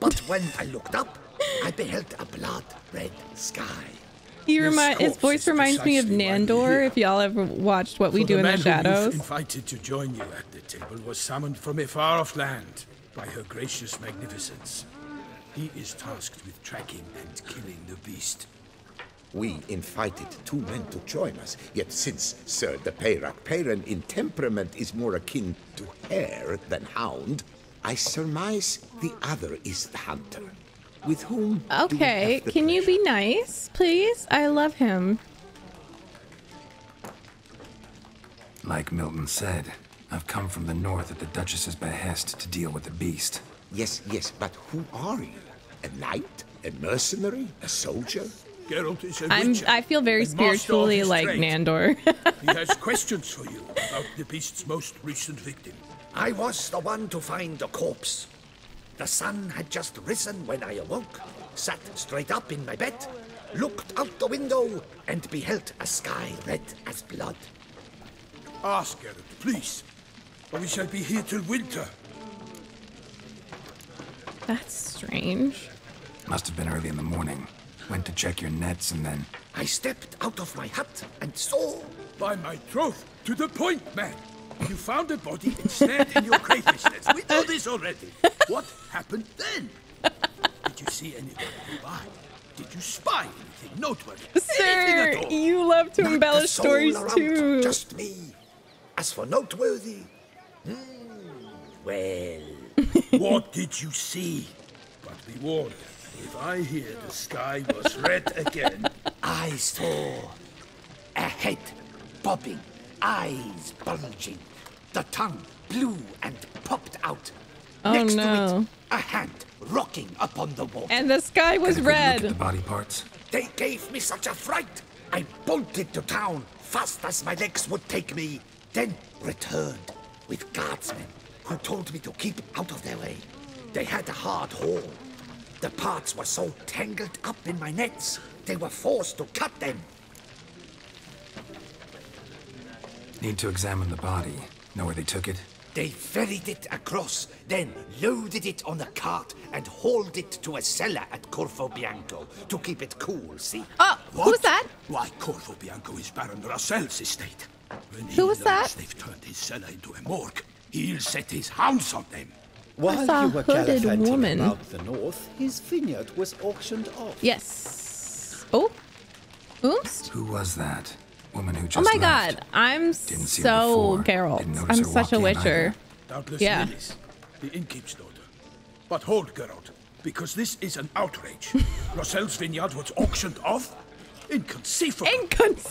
But when I looked up, I beheld a blood-red sky. He This remind his voice reminds me of precisely why we're Nandor. If y'all ever watched What We For Do in man the whom you've Shadows. invited to join you at the table was summoned from a far-off land by her gracious magnificence. He is tasked with tracking and killing the beast. We invited two men to join us, yet since Sir de Peyrac Peyran in temperament is more akin to hare than hound, I surmise the other is the hunter. With whom Okay, have the can you be nice, please? I love him. Like Milton said, I've come from the north at the Duchess's behest to deal with the beast. Yes, yes, but who are you? A knight? A mercenary? A soldier? Geralt is a I'm. witcher I feel very and master of spiritually like trade. Nandor. he has questions for you about the beast's most recent victim. I was the one to find the corpse. The sun had just risen when I awoke, sat straight up in my bed, looked out the window, and beheld a sky red as blood. Ask Geralt, please. Or we shall be here till winter. That's strange. Must have been early in the morning. Went to check your nets and then. I stepped out of my hut and saw. By my troth, to the point, man. You found a body ensnared in your crayfish nets. We know this already. What happened then? Did you see anybody nearby? Did you spy anything noteworthy? Sir, anything at all? you love to Not embellish stories around, too. Just me. As for noteworthy, hmm, well, what did you see? But be warned, if I hear the sky was red again, I saw a head bobbing, eyes bulging, the tongue blue and popped out. Oh, Next to no. it, a hand rocking upon the wall. And the sky was Got a good Look at the body parts. They gave me such a fright. I bolted to town fast as my legs would take me, then returned with guardsmen who told me to keep out of their way. They had a hard haul. The parts were so tangled up in my nets, they were forced to cut them. Need to examine the body. Know where they took it? They ferried it across, then loaded it on a cart and hauled it to a cellar at Corvo Bianco to keep it cool, see? Oh, who's that? Why, Corvo Bianco is Baron Russell's estate. When he Who was learns that? they've turned his cellar into a morgue, he'll set his hounds on them. I saw a hooded woman. about the north, his vineyard was auctioned off. Yes. Oh. Oops. Who was that? Woman who oh just Oh my left. god, I'm Didn't so before. Geralt. I'm such a witcher. Doubtless Yeah. Lilith, the innkeep's daughter. But hold, Geralt, because this is an outrage. Russell's vineyard was auctioned off? Inconceivable. It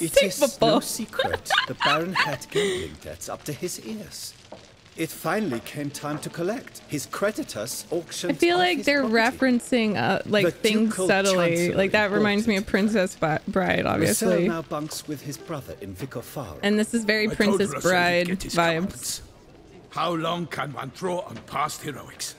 is no Inconceivable. secret the Baron had gambling debts up to his ears. It finally came time to collect. His creditors auctioned I feel off like his they're property. referencing uh, like The things ducal subtly. chancellery Like that reminds me of Princess Bi- Bride, Russell obviously. now bunks with his brother in Vicofaro. And this is very I told Princess Russell he'd Bride get his vibes. How long can one draw on past heroics?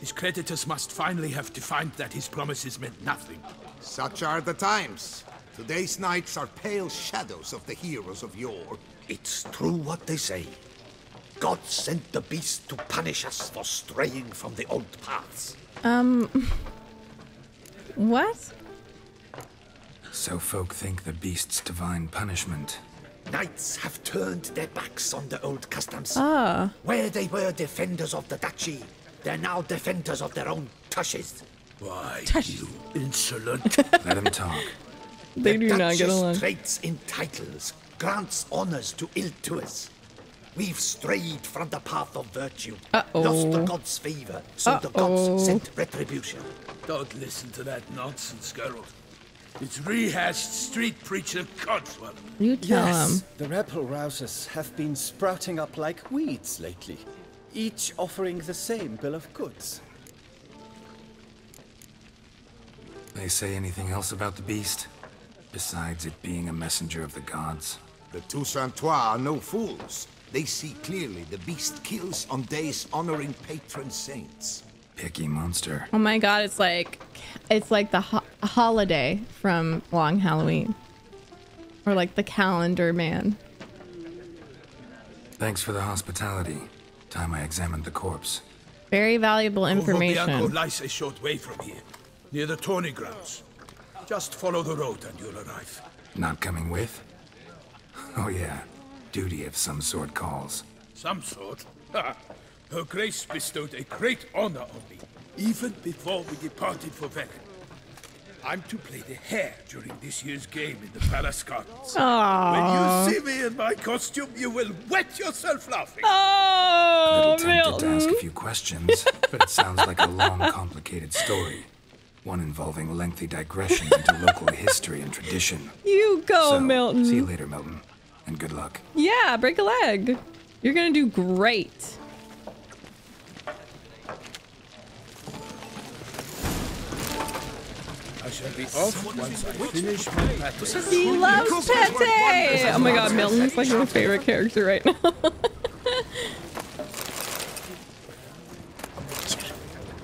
His creditors must finally have defined that his promises meant nothing. Such are the times. Today's knights are pale shadows of the heroes of yore. It's true what they say. God sent the beast to punish us for straying from the old paths. Um. What? So folk think the beast's divine punishment. Knights have turned their backs on the old customs. Ah. Where they were defenders of the duchy, they're now defenders of their own tushes. Why, you insolent. Let him talk. They the do not get Duchess along. trades in titles, grants honors to ill-doers. We've strayed from the path of virtue, Uh-oh. lost the gods' favor, so the Uh-oh. gods sent retribution. Don't listen to that nonsense, Geralt. It's rehashed street preacher Codswell. You tell yes, him. the rebel rousers have been sprouting up like weeds lately, each offering the same bill of goods. They say anything else about the beast? Besides it being a messenger of the gods. The Toussaintois are no fools. They see clearly the beast kills on days honoring patron saints. Picky monster. Oh my god, it's like it's like the ho- holiday from Long Halloween. Or like the calendar man. Thanks for the hospitality. Time I examined the corpse. Very valuable Corvo Bianco information. lies a short way from here, near the tourney grounds. Just follow the road and you'll arrive. Not coming with? Oh yeah. Duty of some sort calls. Some sort. Ha! Her Grace bestowed a great honor on me, even before we departed for Velen. I'm to play the hare during this year's game in the Palace Gardens. Aww. When you see me in my costume, you will wet yourself laughing. Oh, Little tempted to ask a few questions, but it sounds like a long, complicated story. One involving lengthy digressions into local history and tradition. You go, so, Milton. See you later, Milton. And good luck. Yeah, break a leg. You're gonna do great. I shall be off once I finish my practice. He loves Pete. Oh my god, Milton's like my favorite character right now.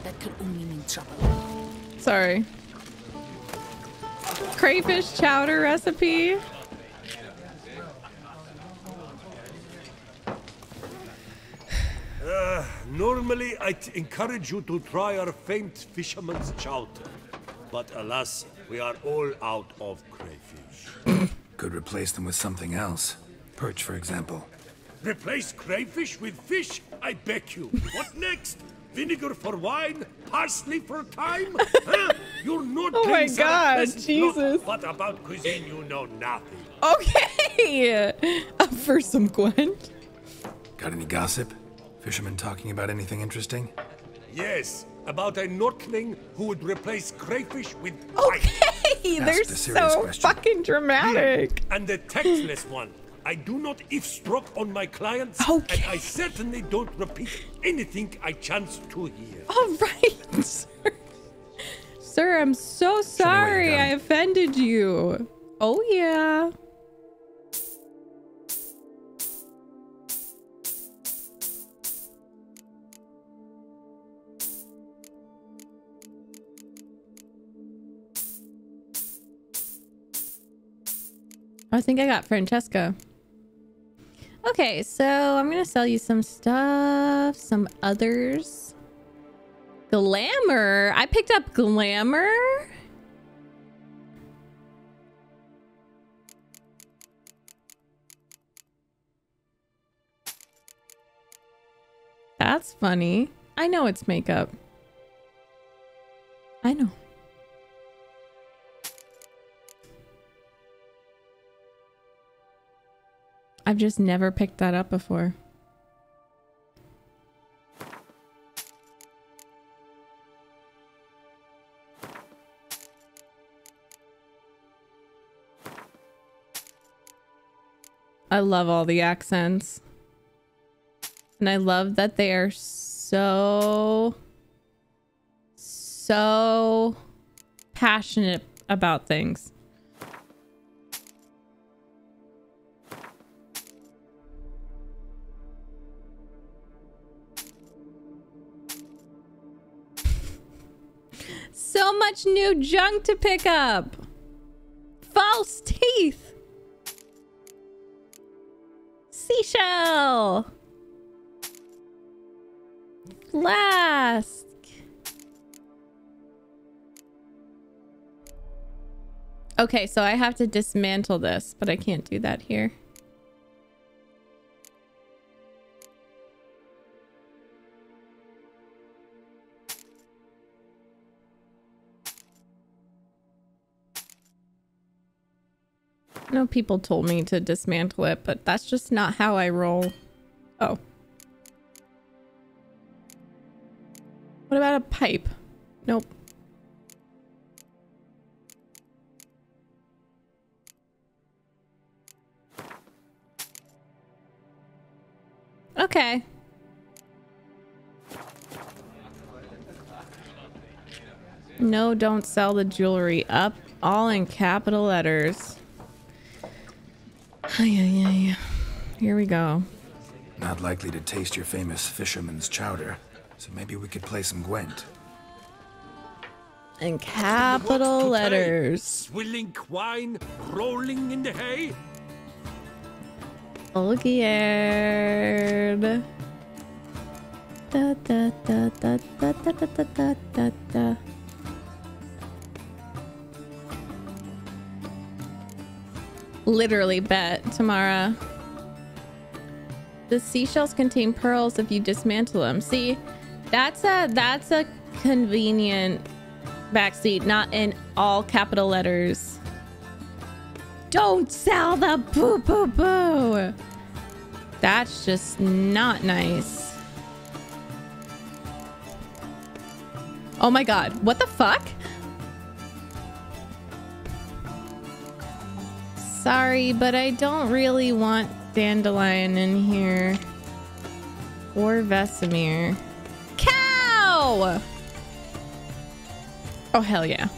That could only mean trouble. Sorry. crayfish chowder recipe. Uh, normally, I'd encourage you to try our famed fisherman's chowder. But alas, we are all out of crayfish. Could replace them with something else. Perch, for example. Replace crayfish with fish? I beg you. What next? Vinegar for wine? Parsley for thyme? huh? Your North Oh my drinks are a God, pleasant Jesus. lot, But about cuisine, you know nothing. Okay. Up for some Gwent. Got any gossip? Fishermen talking about anything interesting? Yes, about a Nordling who would replace crayfish with Hey, they're Asked a serious so question. fucking dramatic. And the textless one. I do not eavesdrop on my clients, Okay. and I certainly don't repeat anything I chance to hear. All right, sir. Sir, I'm so sorry I offended you. Oh, yeah. I think I got Francesca. Okay, so I'm gonna sell you some stuff, some others. Glamour. I picked up glamour. That's funny. I know it's makeup. I've just never picked that up before. I love all the accents. And I love that they are so, so passionate about things. Much new junk to pick up. False teeth. Seashell. Flask. Okay, so I have to dismantle this, but I can't do that here. Know people told me to dismantle it, but that's just not how I roll. Oh. What about a pipe? Nope. Okay. No, don't sell the jewelry. Up, all in capital letters. Ay, ay, ay. Here we go. Not likely to taste your famous fisherman's chowder, so maybe we could play some Gwent. In capital letters. Swilling wine, rolling in the hay. Olgierd. Da, da, da, da, da, da, da, da, da, da, Literally bet, Tamara. The seashells contain pearls if you dismantle them. See, that's a that's a convenient backseat, not in all capital letters. Don't sell the boo boo boo. That's just not nice. Oh my god, what the fuck? Sorry, but I don't really want Dandelion in here. Or Vesemir. Cow! Oh, hell yeah.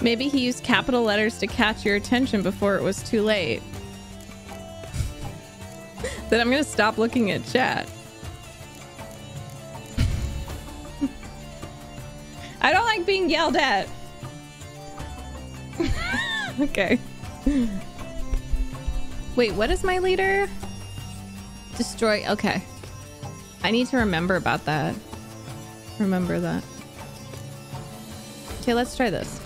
Maybe he used capital letters to catch your attention before it was too late. then I'm gonna stop looking at chat. I don't like being yelled at. okay. Wait, what is my leader? Destroy. Okay. I need to remember about that. Remember that. Okay, let's try this.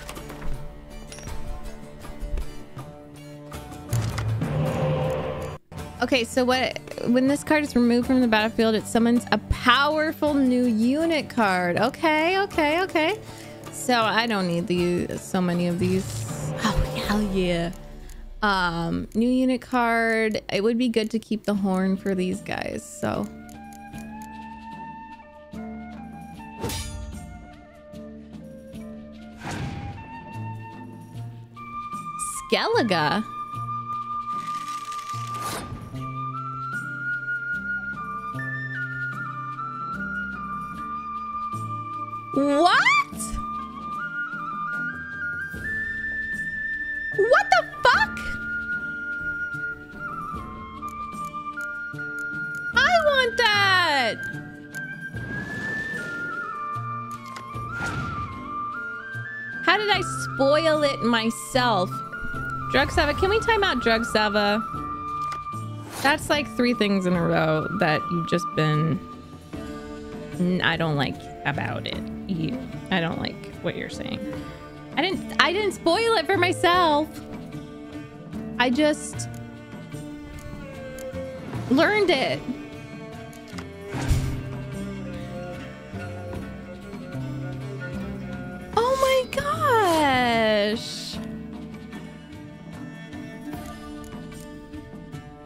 Okay, so what when this card is removed from the battlefield, it summons a powerful new unit card. Okay, okay, okay. So I don't need these so many of these. Hell yeah. Um, new unit card. It would be good to keep the horn for these guys, so Skellige. What it myself? Drug Sava, can we time out Drug Sava? That's like three things in a row that you've just been. I don't like about it. You, I don't like what you're saying. I didn't. I didn't spoil it for myself. I just learned it. Oh my gosh.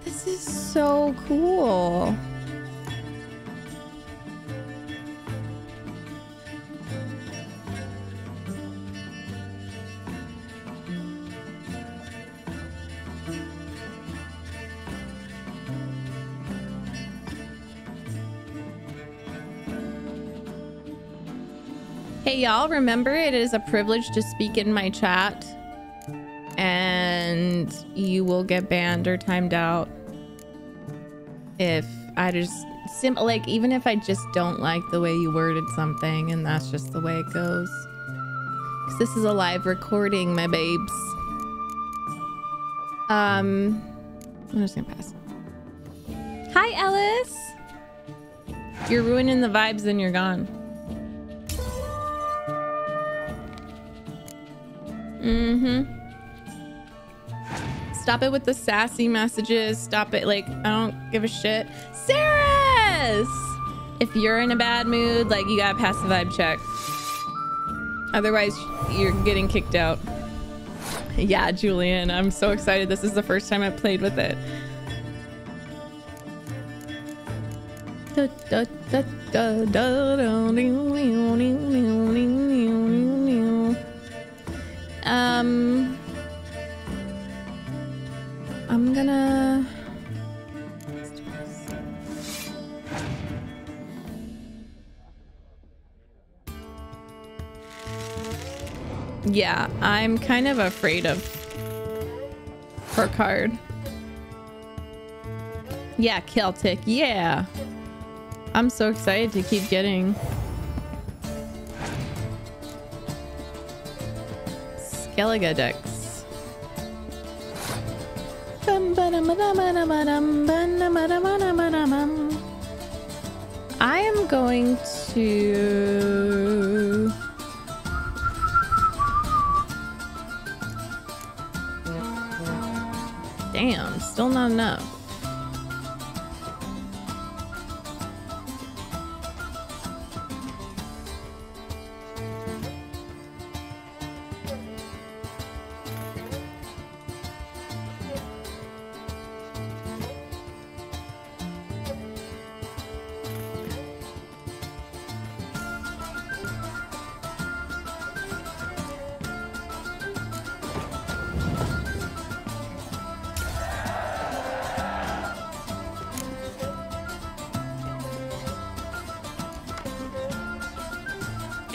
This is so cool. Hey, y'all, remember it is a privilege to speak in my chat. And you will get banned or timed out if I just simple like even if I just don't like the way you worded something and that's just the way it goes. Cause this is a live recording, my babes. Um I'm just gonna pass. Hi Ellis! You're ruining the vibes and you're gone. Mm-hmm. Stop it with the sassy messages. Stop it. Like, I don't give a shit. Saris! If you're in a bad mood, like, you gotta pass the vibe check. Otherwise, you're getting kicked out. Yeah, Julian, I'm so excited. This is the first time I've played with it. Da, da, da, Um, I'm gonna. Yeah, I'm kind of afraid of her card. Yeah, Celtic. Yeah. I'm so excited to keep getting Skellige decks. I am going to... Damn, still not enough.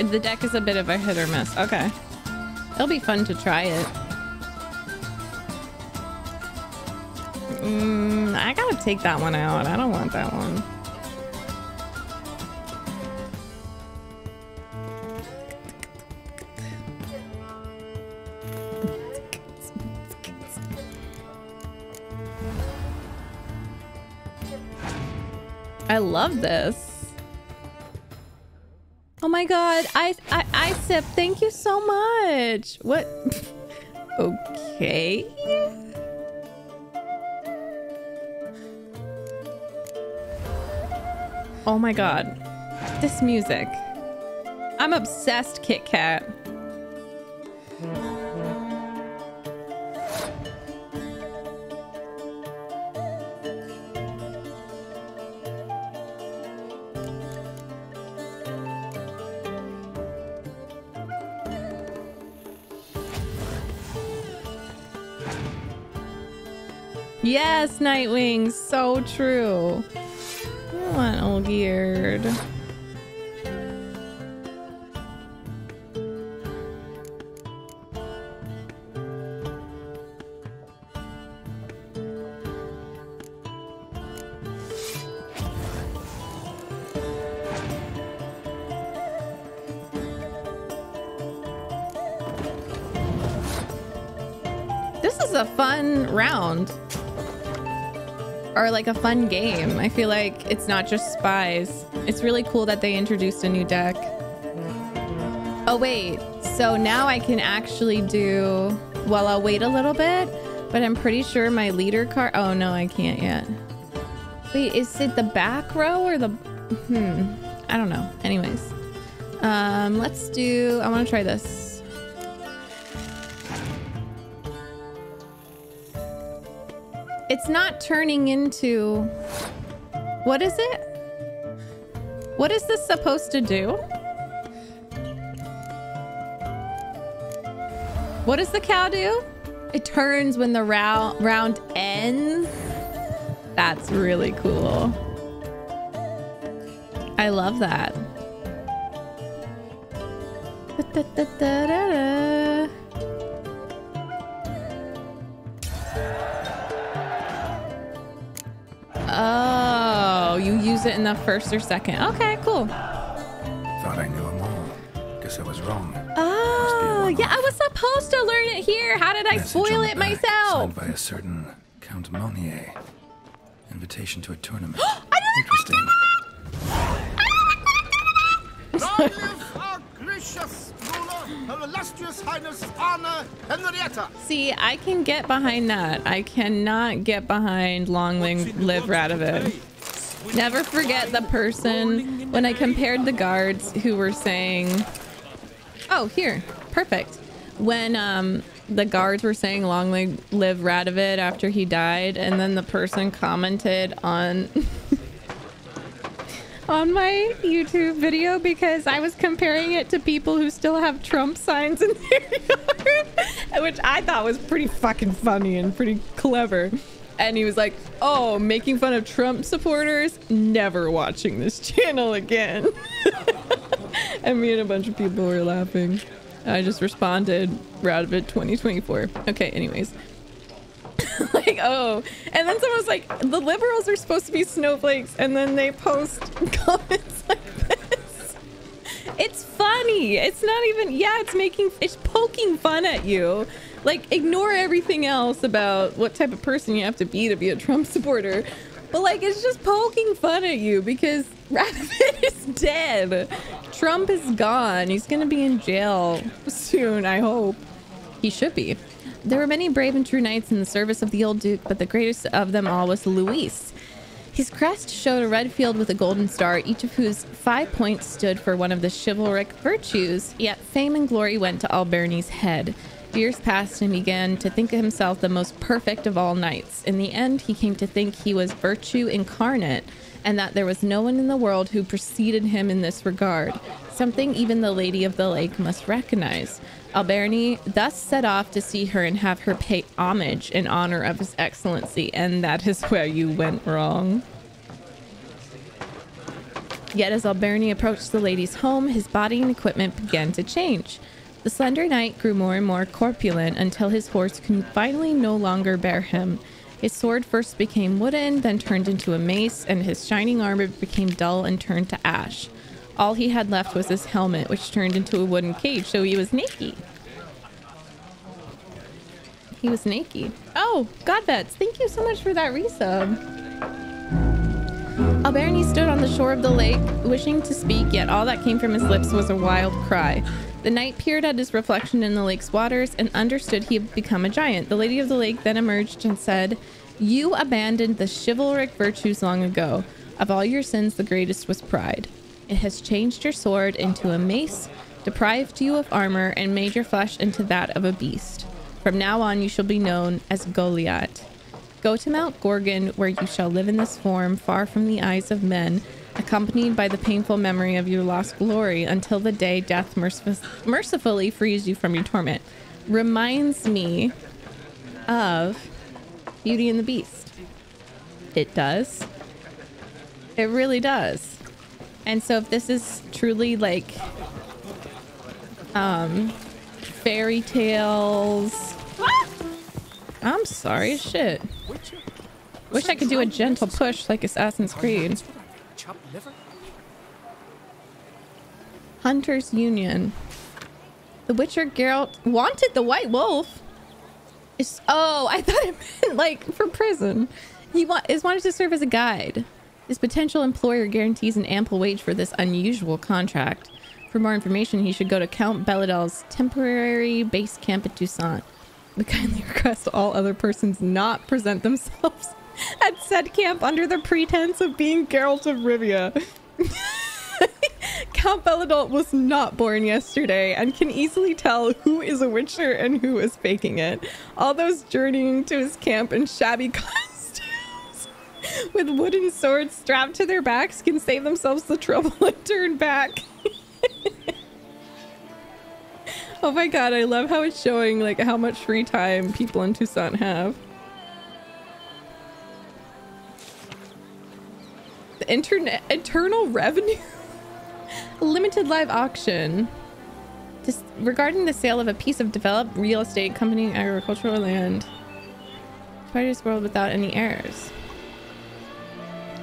the deck is a bit of a hit or miss. Okay. It'll be fun to try it. Mm, I gotta take that one out. I don't want that one. I love this. My god, I I I sip, thank you so much. What? okay. Oh my god. This music. I'm obsessed, Kit Kat. Yes, Nightwing, so true. I want Olgierd. This is a fun round. Or like a fun game. I feel like it's not just spies. It's really cool that they introduced a new deck. Oh wait, so now I can actually do... Well, I'll wait a little bit, but I'm pretty sure my leader card... Oh no, I can't yet. Wait, is it the back row or the... Hmm, I don't know. Anyways. Um, let's do... I want to try this. Not turning into... What is it? What is this supposed to do? What does the cow do? It turns when the round round ends. That's really cool. I love that. Da-da-da-da-da. Oh, you use it in the first or second. Okay, cool. Thought I knew them all. Guess I was wrong. Oh, yeah, I was supposed to learn it here. How did I Message spoil on the it back, myself? Signed by a certain Count Monier. Invitation to a tournament. Interesting. Long live our gracious ruler, her illustrious highness Anna Henrietta. See, I can get behind that. I cannot get behind Long Live Radovid. Never forget the person when I compared the guards who were saying, "Oh, here, perfect." When um the guards were saying "Long Live Radovid" after he died, and then the person commented on on my YouTube video because I was comparing it to people who still have Trump signs in their yard, which I thought was pretty fucking funny and pretty clever. And he was like, "Oh, making fun of Trump supporters, never watching this channel again." and me and a bunch of people were laughing. I just responded, Radovid 2024. Okay, anyways. like, oh. And then someone was like, the liberals are supposed to be snowflakes, and then they post comments like this. It's funny. It's not even, yeah, it's making, it's poking fun at you. Like, ignore everything else about what type of person you have to be to be a Trump supporter. But, like, it's just poking fun at you because Radovid is dead. Trump is gone. He's gonna be in jail soon, I hope. He should be. There were many brave and true knights in the service of the old duke, but the greatest of them all was Luis. His crest showed a red field with a golden star, each of whose five points stood for one of the chivalric virtues. Yet fame and glory went to Alberni's head. Years passed and he began to think of himself the most perfect of all knights. In the end, he came to think he was virtue incarnate, and that there was no one in the world who preceded him in this regard, something even the Lady of the Lake must recognize. Alberni thus set off to see her and have her pay homage in honor of his excellency, and that is where you went wrong. Yet as Alberni approached the lady's home, his body and equipment began to change. The slender knight grew more and more corpulent until his horse could finally no longer bear him. His sword first became wooden, then turned into a mace, and his shining armor became dull and turned to ash. All he had left was his helmet, which turned into a wooden cage, so he was naked. He was naked. Oh, Godvets, thank you so much for that resub. Alberni stood on the shore of the lake, wishing to speak, yet all that came from his lips was a wild cry. The knight peered at his reflection in the lake's waters and understood he had become a giant. The lady of the lake then emerged and said, You abandoned the chivalric virtues long ago. Of all your sins, the greatest was pride. It has changed your sword into a mace, deprived you of armor, and made your flesh into that of a beast. From now on, you shall be known as Goliath. Go to Mount Gorgon, where you shall live in this form, far from the eyes of men, accompanied by the painful memory of your lost glory, until the day death mercif- mercifully frees you from your torment. Reminds me of Beauty and the Beast. It does. It really does. And so, if this is truly like um, fairy tales. I'm sorry, shit. Wish I could do a gentle push like Assassin's Creed. Hunter's Union. The Witcher Geralt wanted the White Wolf. Oh, I thought it meant like for prison. He is wanted to serve as a guide. His potential employer guarantees an ample wage for this unusual contract. For more information, he should go to Count Belladell's temporary base camp at Toussaint. We kindly request all other persons not present themselves at said camp under the pretense of being Geralt of Rivia. Count Belladel was not born yesterday and can easily tell who is a witcher and who is faking it. All those journeying to his camp in shabby costumes with wooden swords strapped to their backs can save themselves the trouble and turn back. oh my god, I love how it's showing like how much free time people in Toussaint have. The internet eternal revenue limited live auction regarding the sale of a piece of developed real estate company agricultural land this world without any errors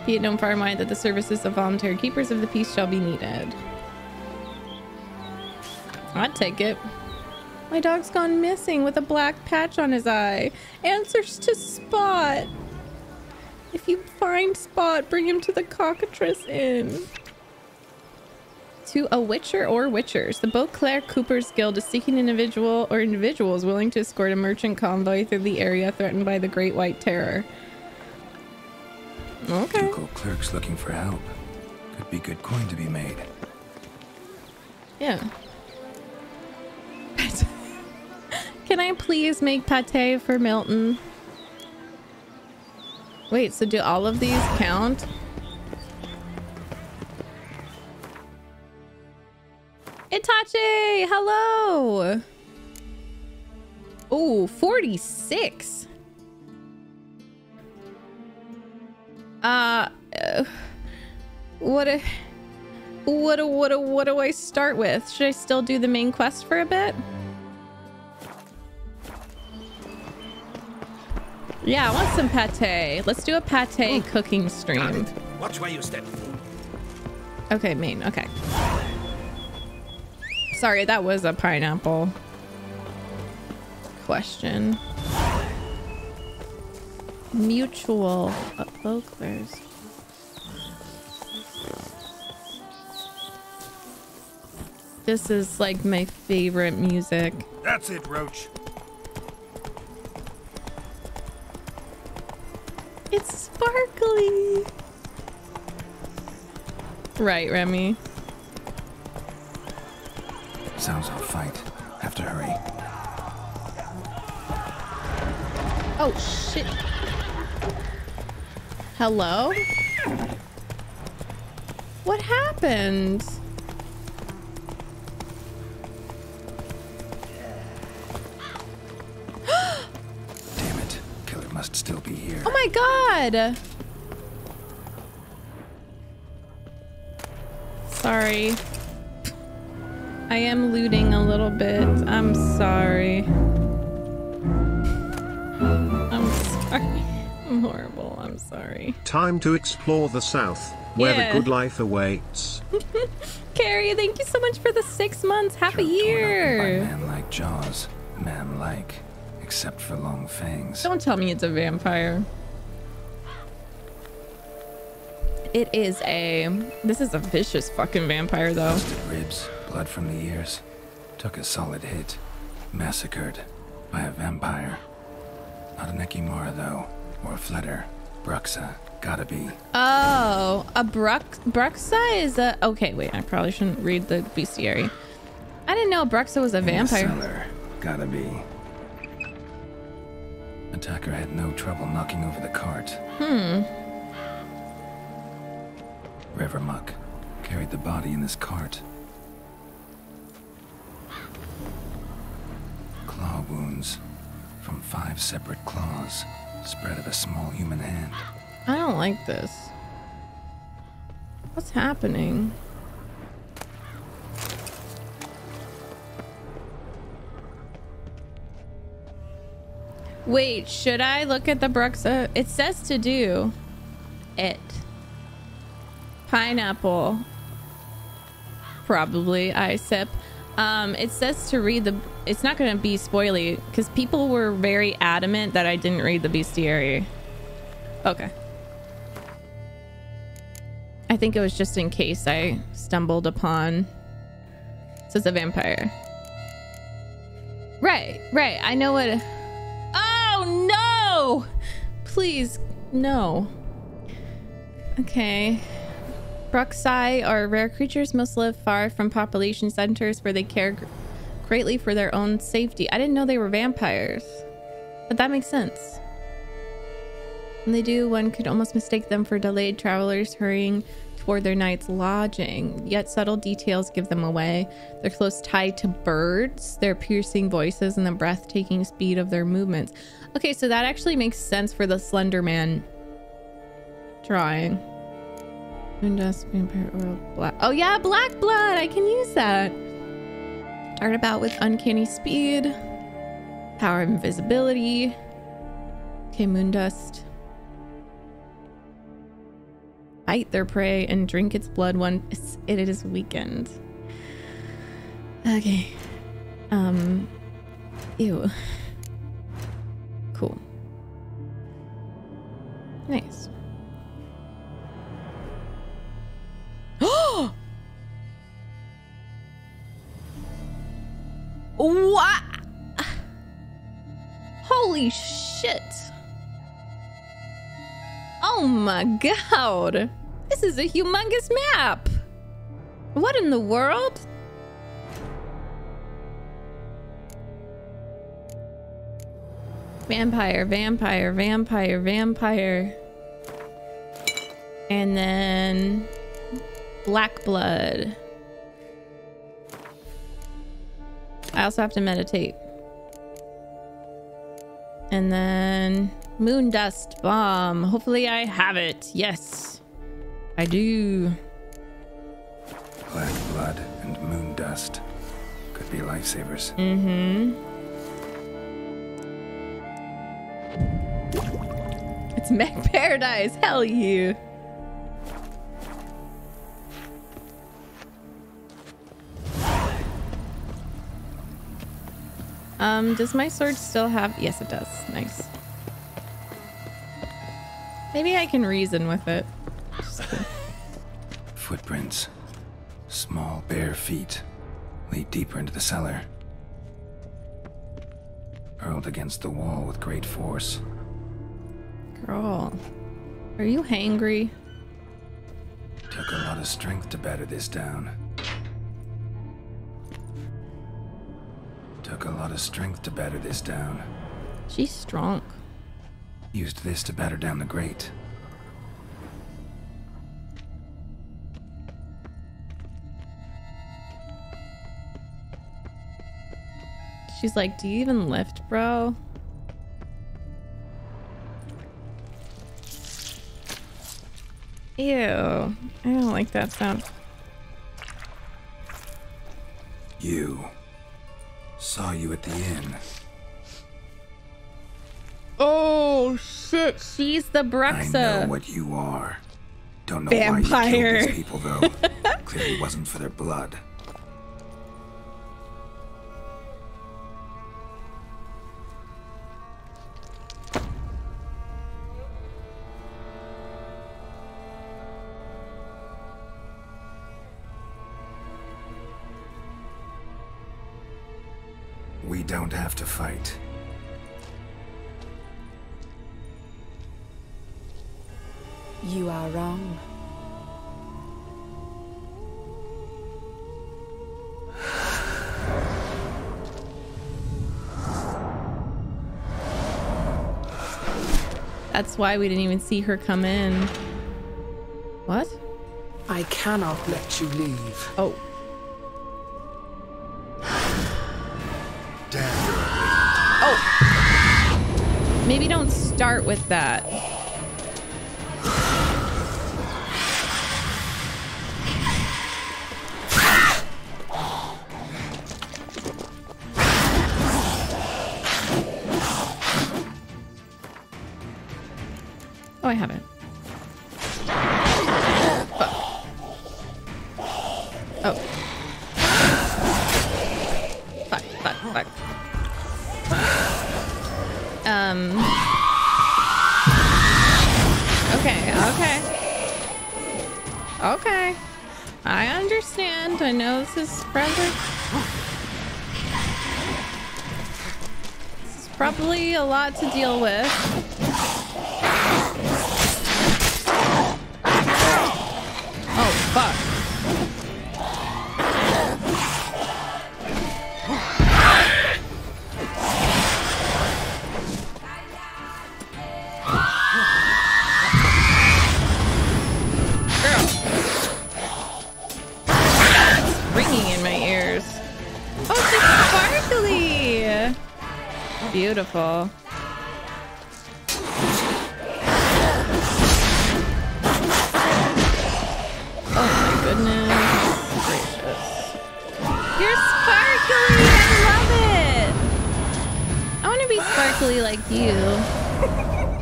be it known far wide that the services of voluntary keepers of the peace shall be needed i'd take it my dog's gone missing with a black patch on his eye answers to spot if you find spot bring him to the cockatrice inn to a witcher or witchers. The Beauclair Cooper's Guild is seeking an individual or individuals willing to escort a merchant convoy through the area threatened by the Great White Terror. Okay. Ducal clerks looking for help. Could be good coin to be made. Yeah. Can I please make pate for Milton? Wait, so do all of these count? Itachi, hello. Oh, 46. Uh, uh what a, what a, what a, what do I start with? Should I still do the main quest for a bit? Yeah, I want some pate. Let's do a pate cooking stream. Watch where you step. Okay, main. Okay. Sorry, that was a pineapple question. Mutual uh, This is like my favorite music. That's it, Roach. It's sparkly. Right, Remy. Sounds like a fight. Have to hurry. Oh, shit. Hello? What happened? Damn it. Killer must still be here. Oh my god! Sorry. I am looting a little bit. I'm sorry. I'm sorry. I'm horrible. I'm sorry. Time to explore the south, where Yeah. the good life awaits. Carrie, thank you so much for the six months. Happy year. Man like Jaws. Man like. Except for long fangs. Don't tell me it's a vampire. It is a. This is a vicious fucking vampire, though. Busted ribs, blood from the ears. Took a solid hit. Massacred by a vampire. Not an Ekimmara, though. Or a Fleder. Bruxa. Gotta be. Oh, a Brux Bruxa is a. Okay, wait. I probably shouldn't read the bestiary. I didn't know Bruxa was a In vampire. cellar. Gotta be. Attacker had no trouble knocking over the cart. Hmm. River Muck carried the body in this cart. Claw wounds from five separate claws, spread of a small human hand. I don't like this. What's happening? Wait, should I look at the Bruxa? It says to do it. Pineapple. Probably I sip. Um, it says to read the. It's not going to be spoily because people were very adamant that I didn't read the bestiary. Okay. I think it was just in case I stumbled upon. It says a vampire. Right, right. I know what. Oh no! Please, no. Okay. Bruxi are rare creatures. Most live far from population centers where they care greatly for their own safety. I didn't know they were vampires, but that makes sense. When they do, one could almost mistake them for delayed travelers hurrying toward their night's lodging. Yet subtle details give them away. Their close tie to birds, their piercing voices, and the breathtaking speed of their movements. Okay, so that actually makes sense for the Slender Man drawing. Moondust, vampire oil, black. Oh yeah, black blood. I can use that. Dart about with uncanny speed, power of invisibility. Okay, moon dust. Bite their prey and drink its blood once it is weakened. Okay. Um. Ew. Cool. Nice. what? Holy shit. Oh my god. This is a humongous map. What in the world? Vampire, vampire, vampire, vampire. And then black blood. I also have to meditate. And then moon dust bomb. Hopefully I have it. Yes. I do. Black blood and moon dust. Could be lifesavers. Mm-hmm. It's Meg Paradise. Hell you. Um, does my sword still have... Yes, it does. Nice. Maybe I can reason with it. Footprints. Small, bare feet. Lead deeper into the cellar. Hurled against the wall with great force. Girl. Are you hangry? Took a lot of strength to batter this down. Took a lot of strength to batter this down. She's strong. Used this to batter down the grate. She's like, do you even lift, bro? Ew. I don't like that sound. You. Saw you at the inn. Oh shit, she's the I know what you are. Don't know why you Vampire. killed these people, though. Clearly wasn't for their blood. That's why we didn't even see her come in. What? I cannot let you leave. Oh. Oh. Maybe don't start with that. Oh, I haven't. Fuck. Oh. Fuck, fuck, fuck. Um. Okay, okay. Okay. I understand. I know this is probably... This is probably a lot to deal with. Beautiful. Oh my goodness gracious. You're sparkly! I love it! I want to be sparkly like you.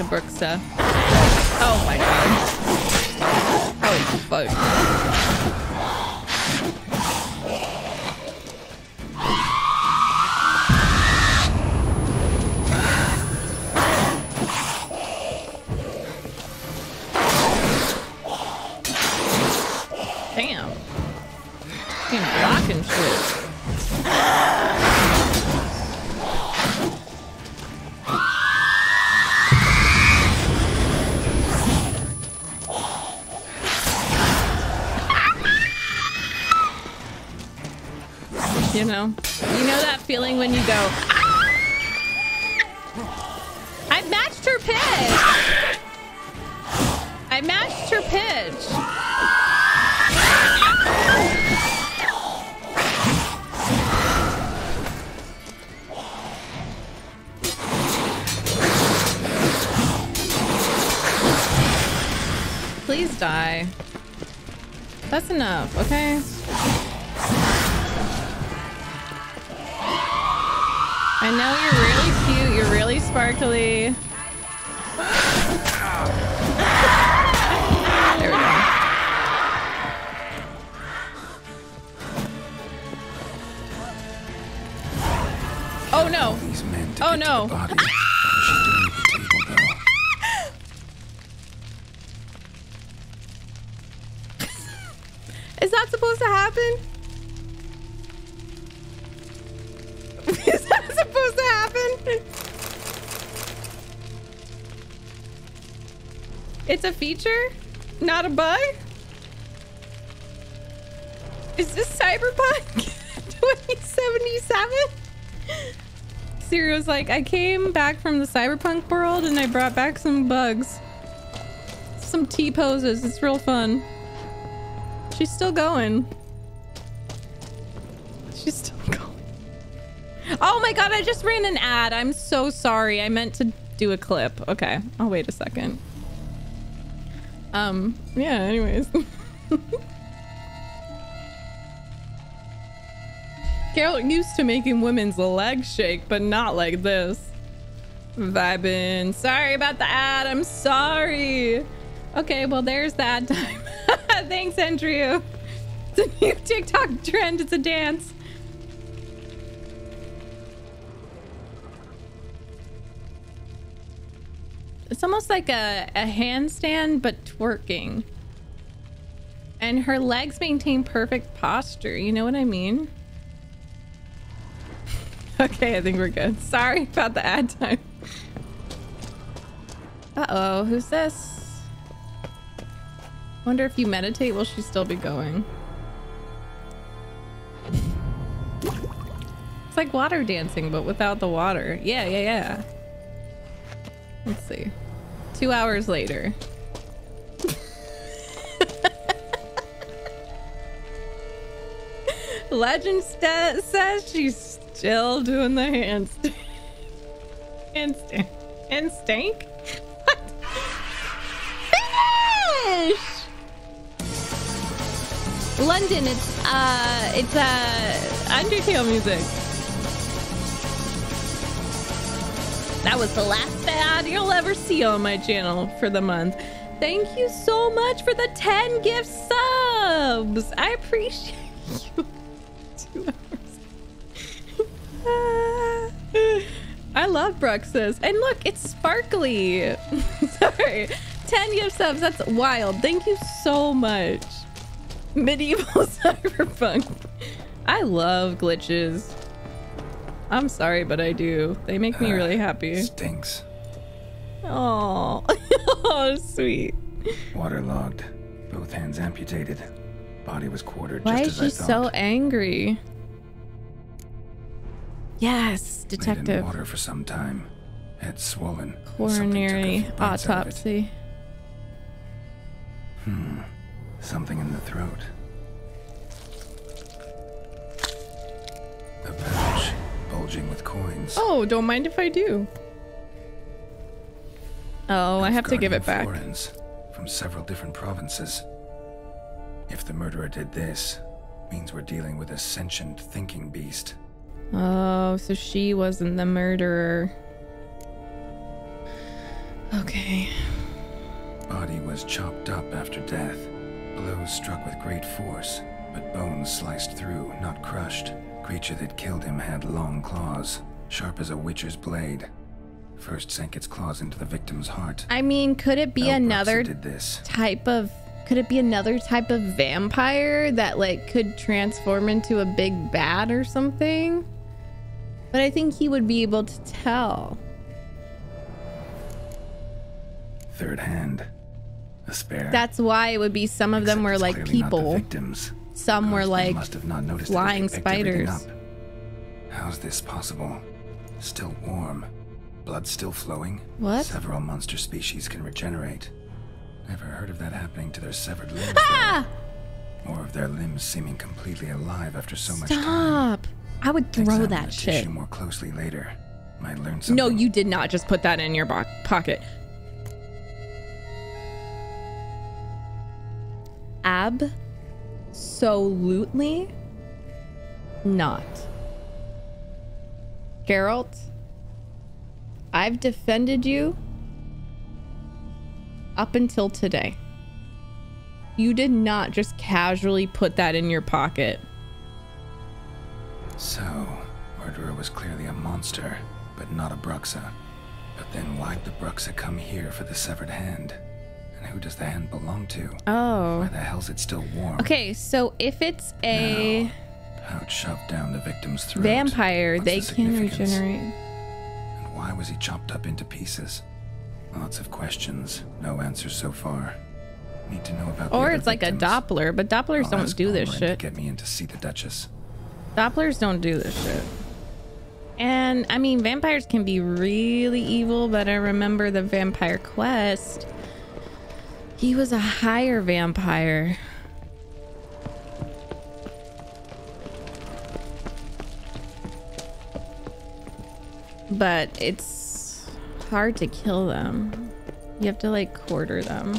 I'm like Please die. That's enough, okay? I know you're really cute. You're really sparkly. There we go. Oh no. These men oh, to Oh no. Supposed to happen? Is that supposed to happen? It's a feature, not a bug? Is this Cyberpunk 2077? Siri like, I came back from the Cyberpunk world and I brought back some bugs. Some T poses. It's real fun. She's still going. She's still going. Oh my god, I just ran an ad. I'm so sorry. I meant to do a clip. Okay, I'll wait a second. Um, yeah, anyways. Carol used to making women's legs shake, but not like this. Vibing. Sorry about the ad. I'm sorry. Okay, well, there's that time. Thanks, Andrew. It's a new TikTok trend. It's a dance. It's almost like a, a handstand, but twerking. And her legs maintain perfect posture. You know what I mean? okay, I think we're good. Sorry about the ad time. Uh-oh, who's this? I wonder if you meditate, will she still be going? It's like water dancing, but without the water. Yeah, yeah, yeah. Let's see. Two hours later. Legend says she's still doing the handstand. Handstand. Handstank? What? Finish! London, it's uh it's uh Undertale music. That was the last ad you'll ever see on my channel for the month. Thank you so much for the 10 gift subs. I appreciate you. Two hours. I love Bruxas. And look, it's sparkly. Sorry. 10 gift subs. That's wild. Thank you so much. Medieval cyberpunk. I love glitches. I'm sorry, but I do. They make me really happy. Stinks. Oh, oh, sweet. Waterlogged. Both hands amputated. Body was quartered Why just is as she I so angry? Yes, detective. Laid in water for some time. Head swollen. Something took a Coronary few bites out of it. autopsy. Hmm. Something in the throat. A pouch bulging with coins. Oh, don't mind if I do. Oh, I have to give it back. florins from several different provinces. If the murderer did this, means we're dealing with a sentient thinking beast. Oh, so she wasn't the murderer. Okay. Body was chopped up after death. Blows struck with great force, but bones sliced through, not crushed. Creature that killed him had long claws, sharp as a witcher's blade. First sank its claws into the victim's heart. I mean, could it be another did this. type of could it be another type of vampire that like could transform into a big bat or something? But I think he would be able to tell. Third hand. That's why it would be some of them were like people. victims. Some were like must have not noticed flying spiders. How's this possible? Still warm. Blood still flowing. What? Several monster species can regenerate. Never heard of that happening to their severed limbs. Ah! though. Or of their limbs seeming completely alive after so much time. Stop. I would throw Examine that the shit. more closely later. Might learn something. No, you did not just put that in your pocket. Absolutely not. Geralt, I've defended you up until today. You did not just casually put that in your pocket. So, murderer was clearly a monster, but not a Bruxa. But then why'd the Bruxa come here for the severed hand? And who does the hand belong to? Oh. Why the hell's it still warm? Okay, so if it's a How it shoved down the victim's throat. vampire, What's they the can regenerate. And why was he chopped up into pieces? Lots of questions, no answers so far. Need to know about Or it's like a. Doppler, but Dopplers I'll don't do this shit. Get me in to see the Duchess. Dopplers don't do this shit. And I mean, vampires can be really evil, but I remember the Vampire Quest. He was a higher vampire. But it's hard to kill them. You have to like quarter them.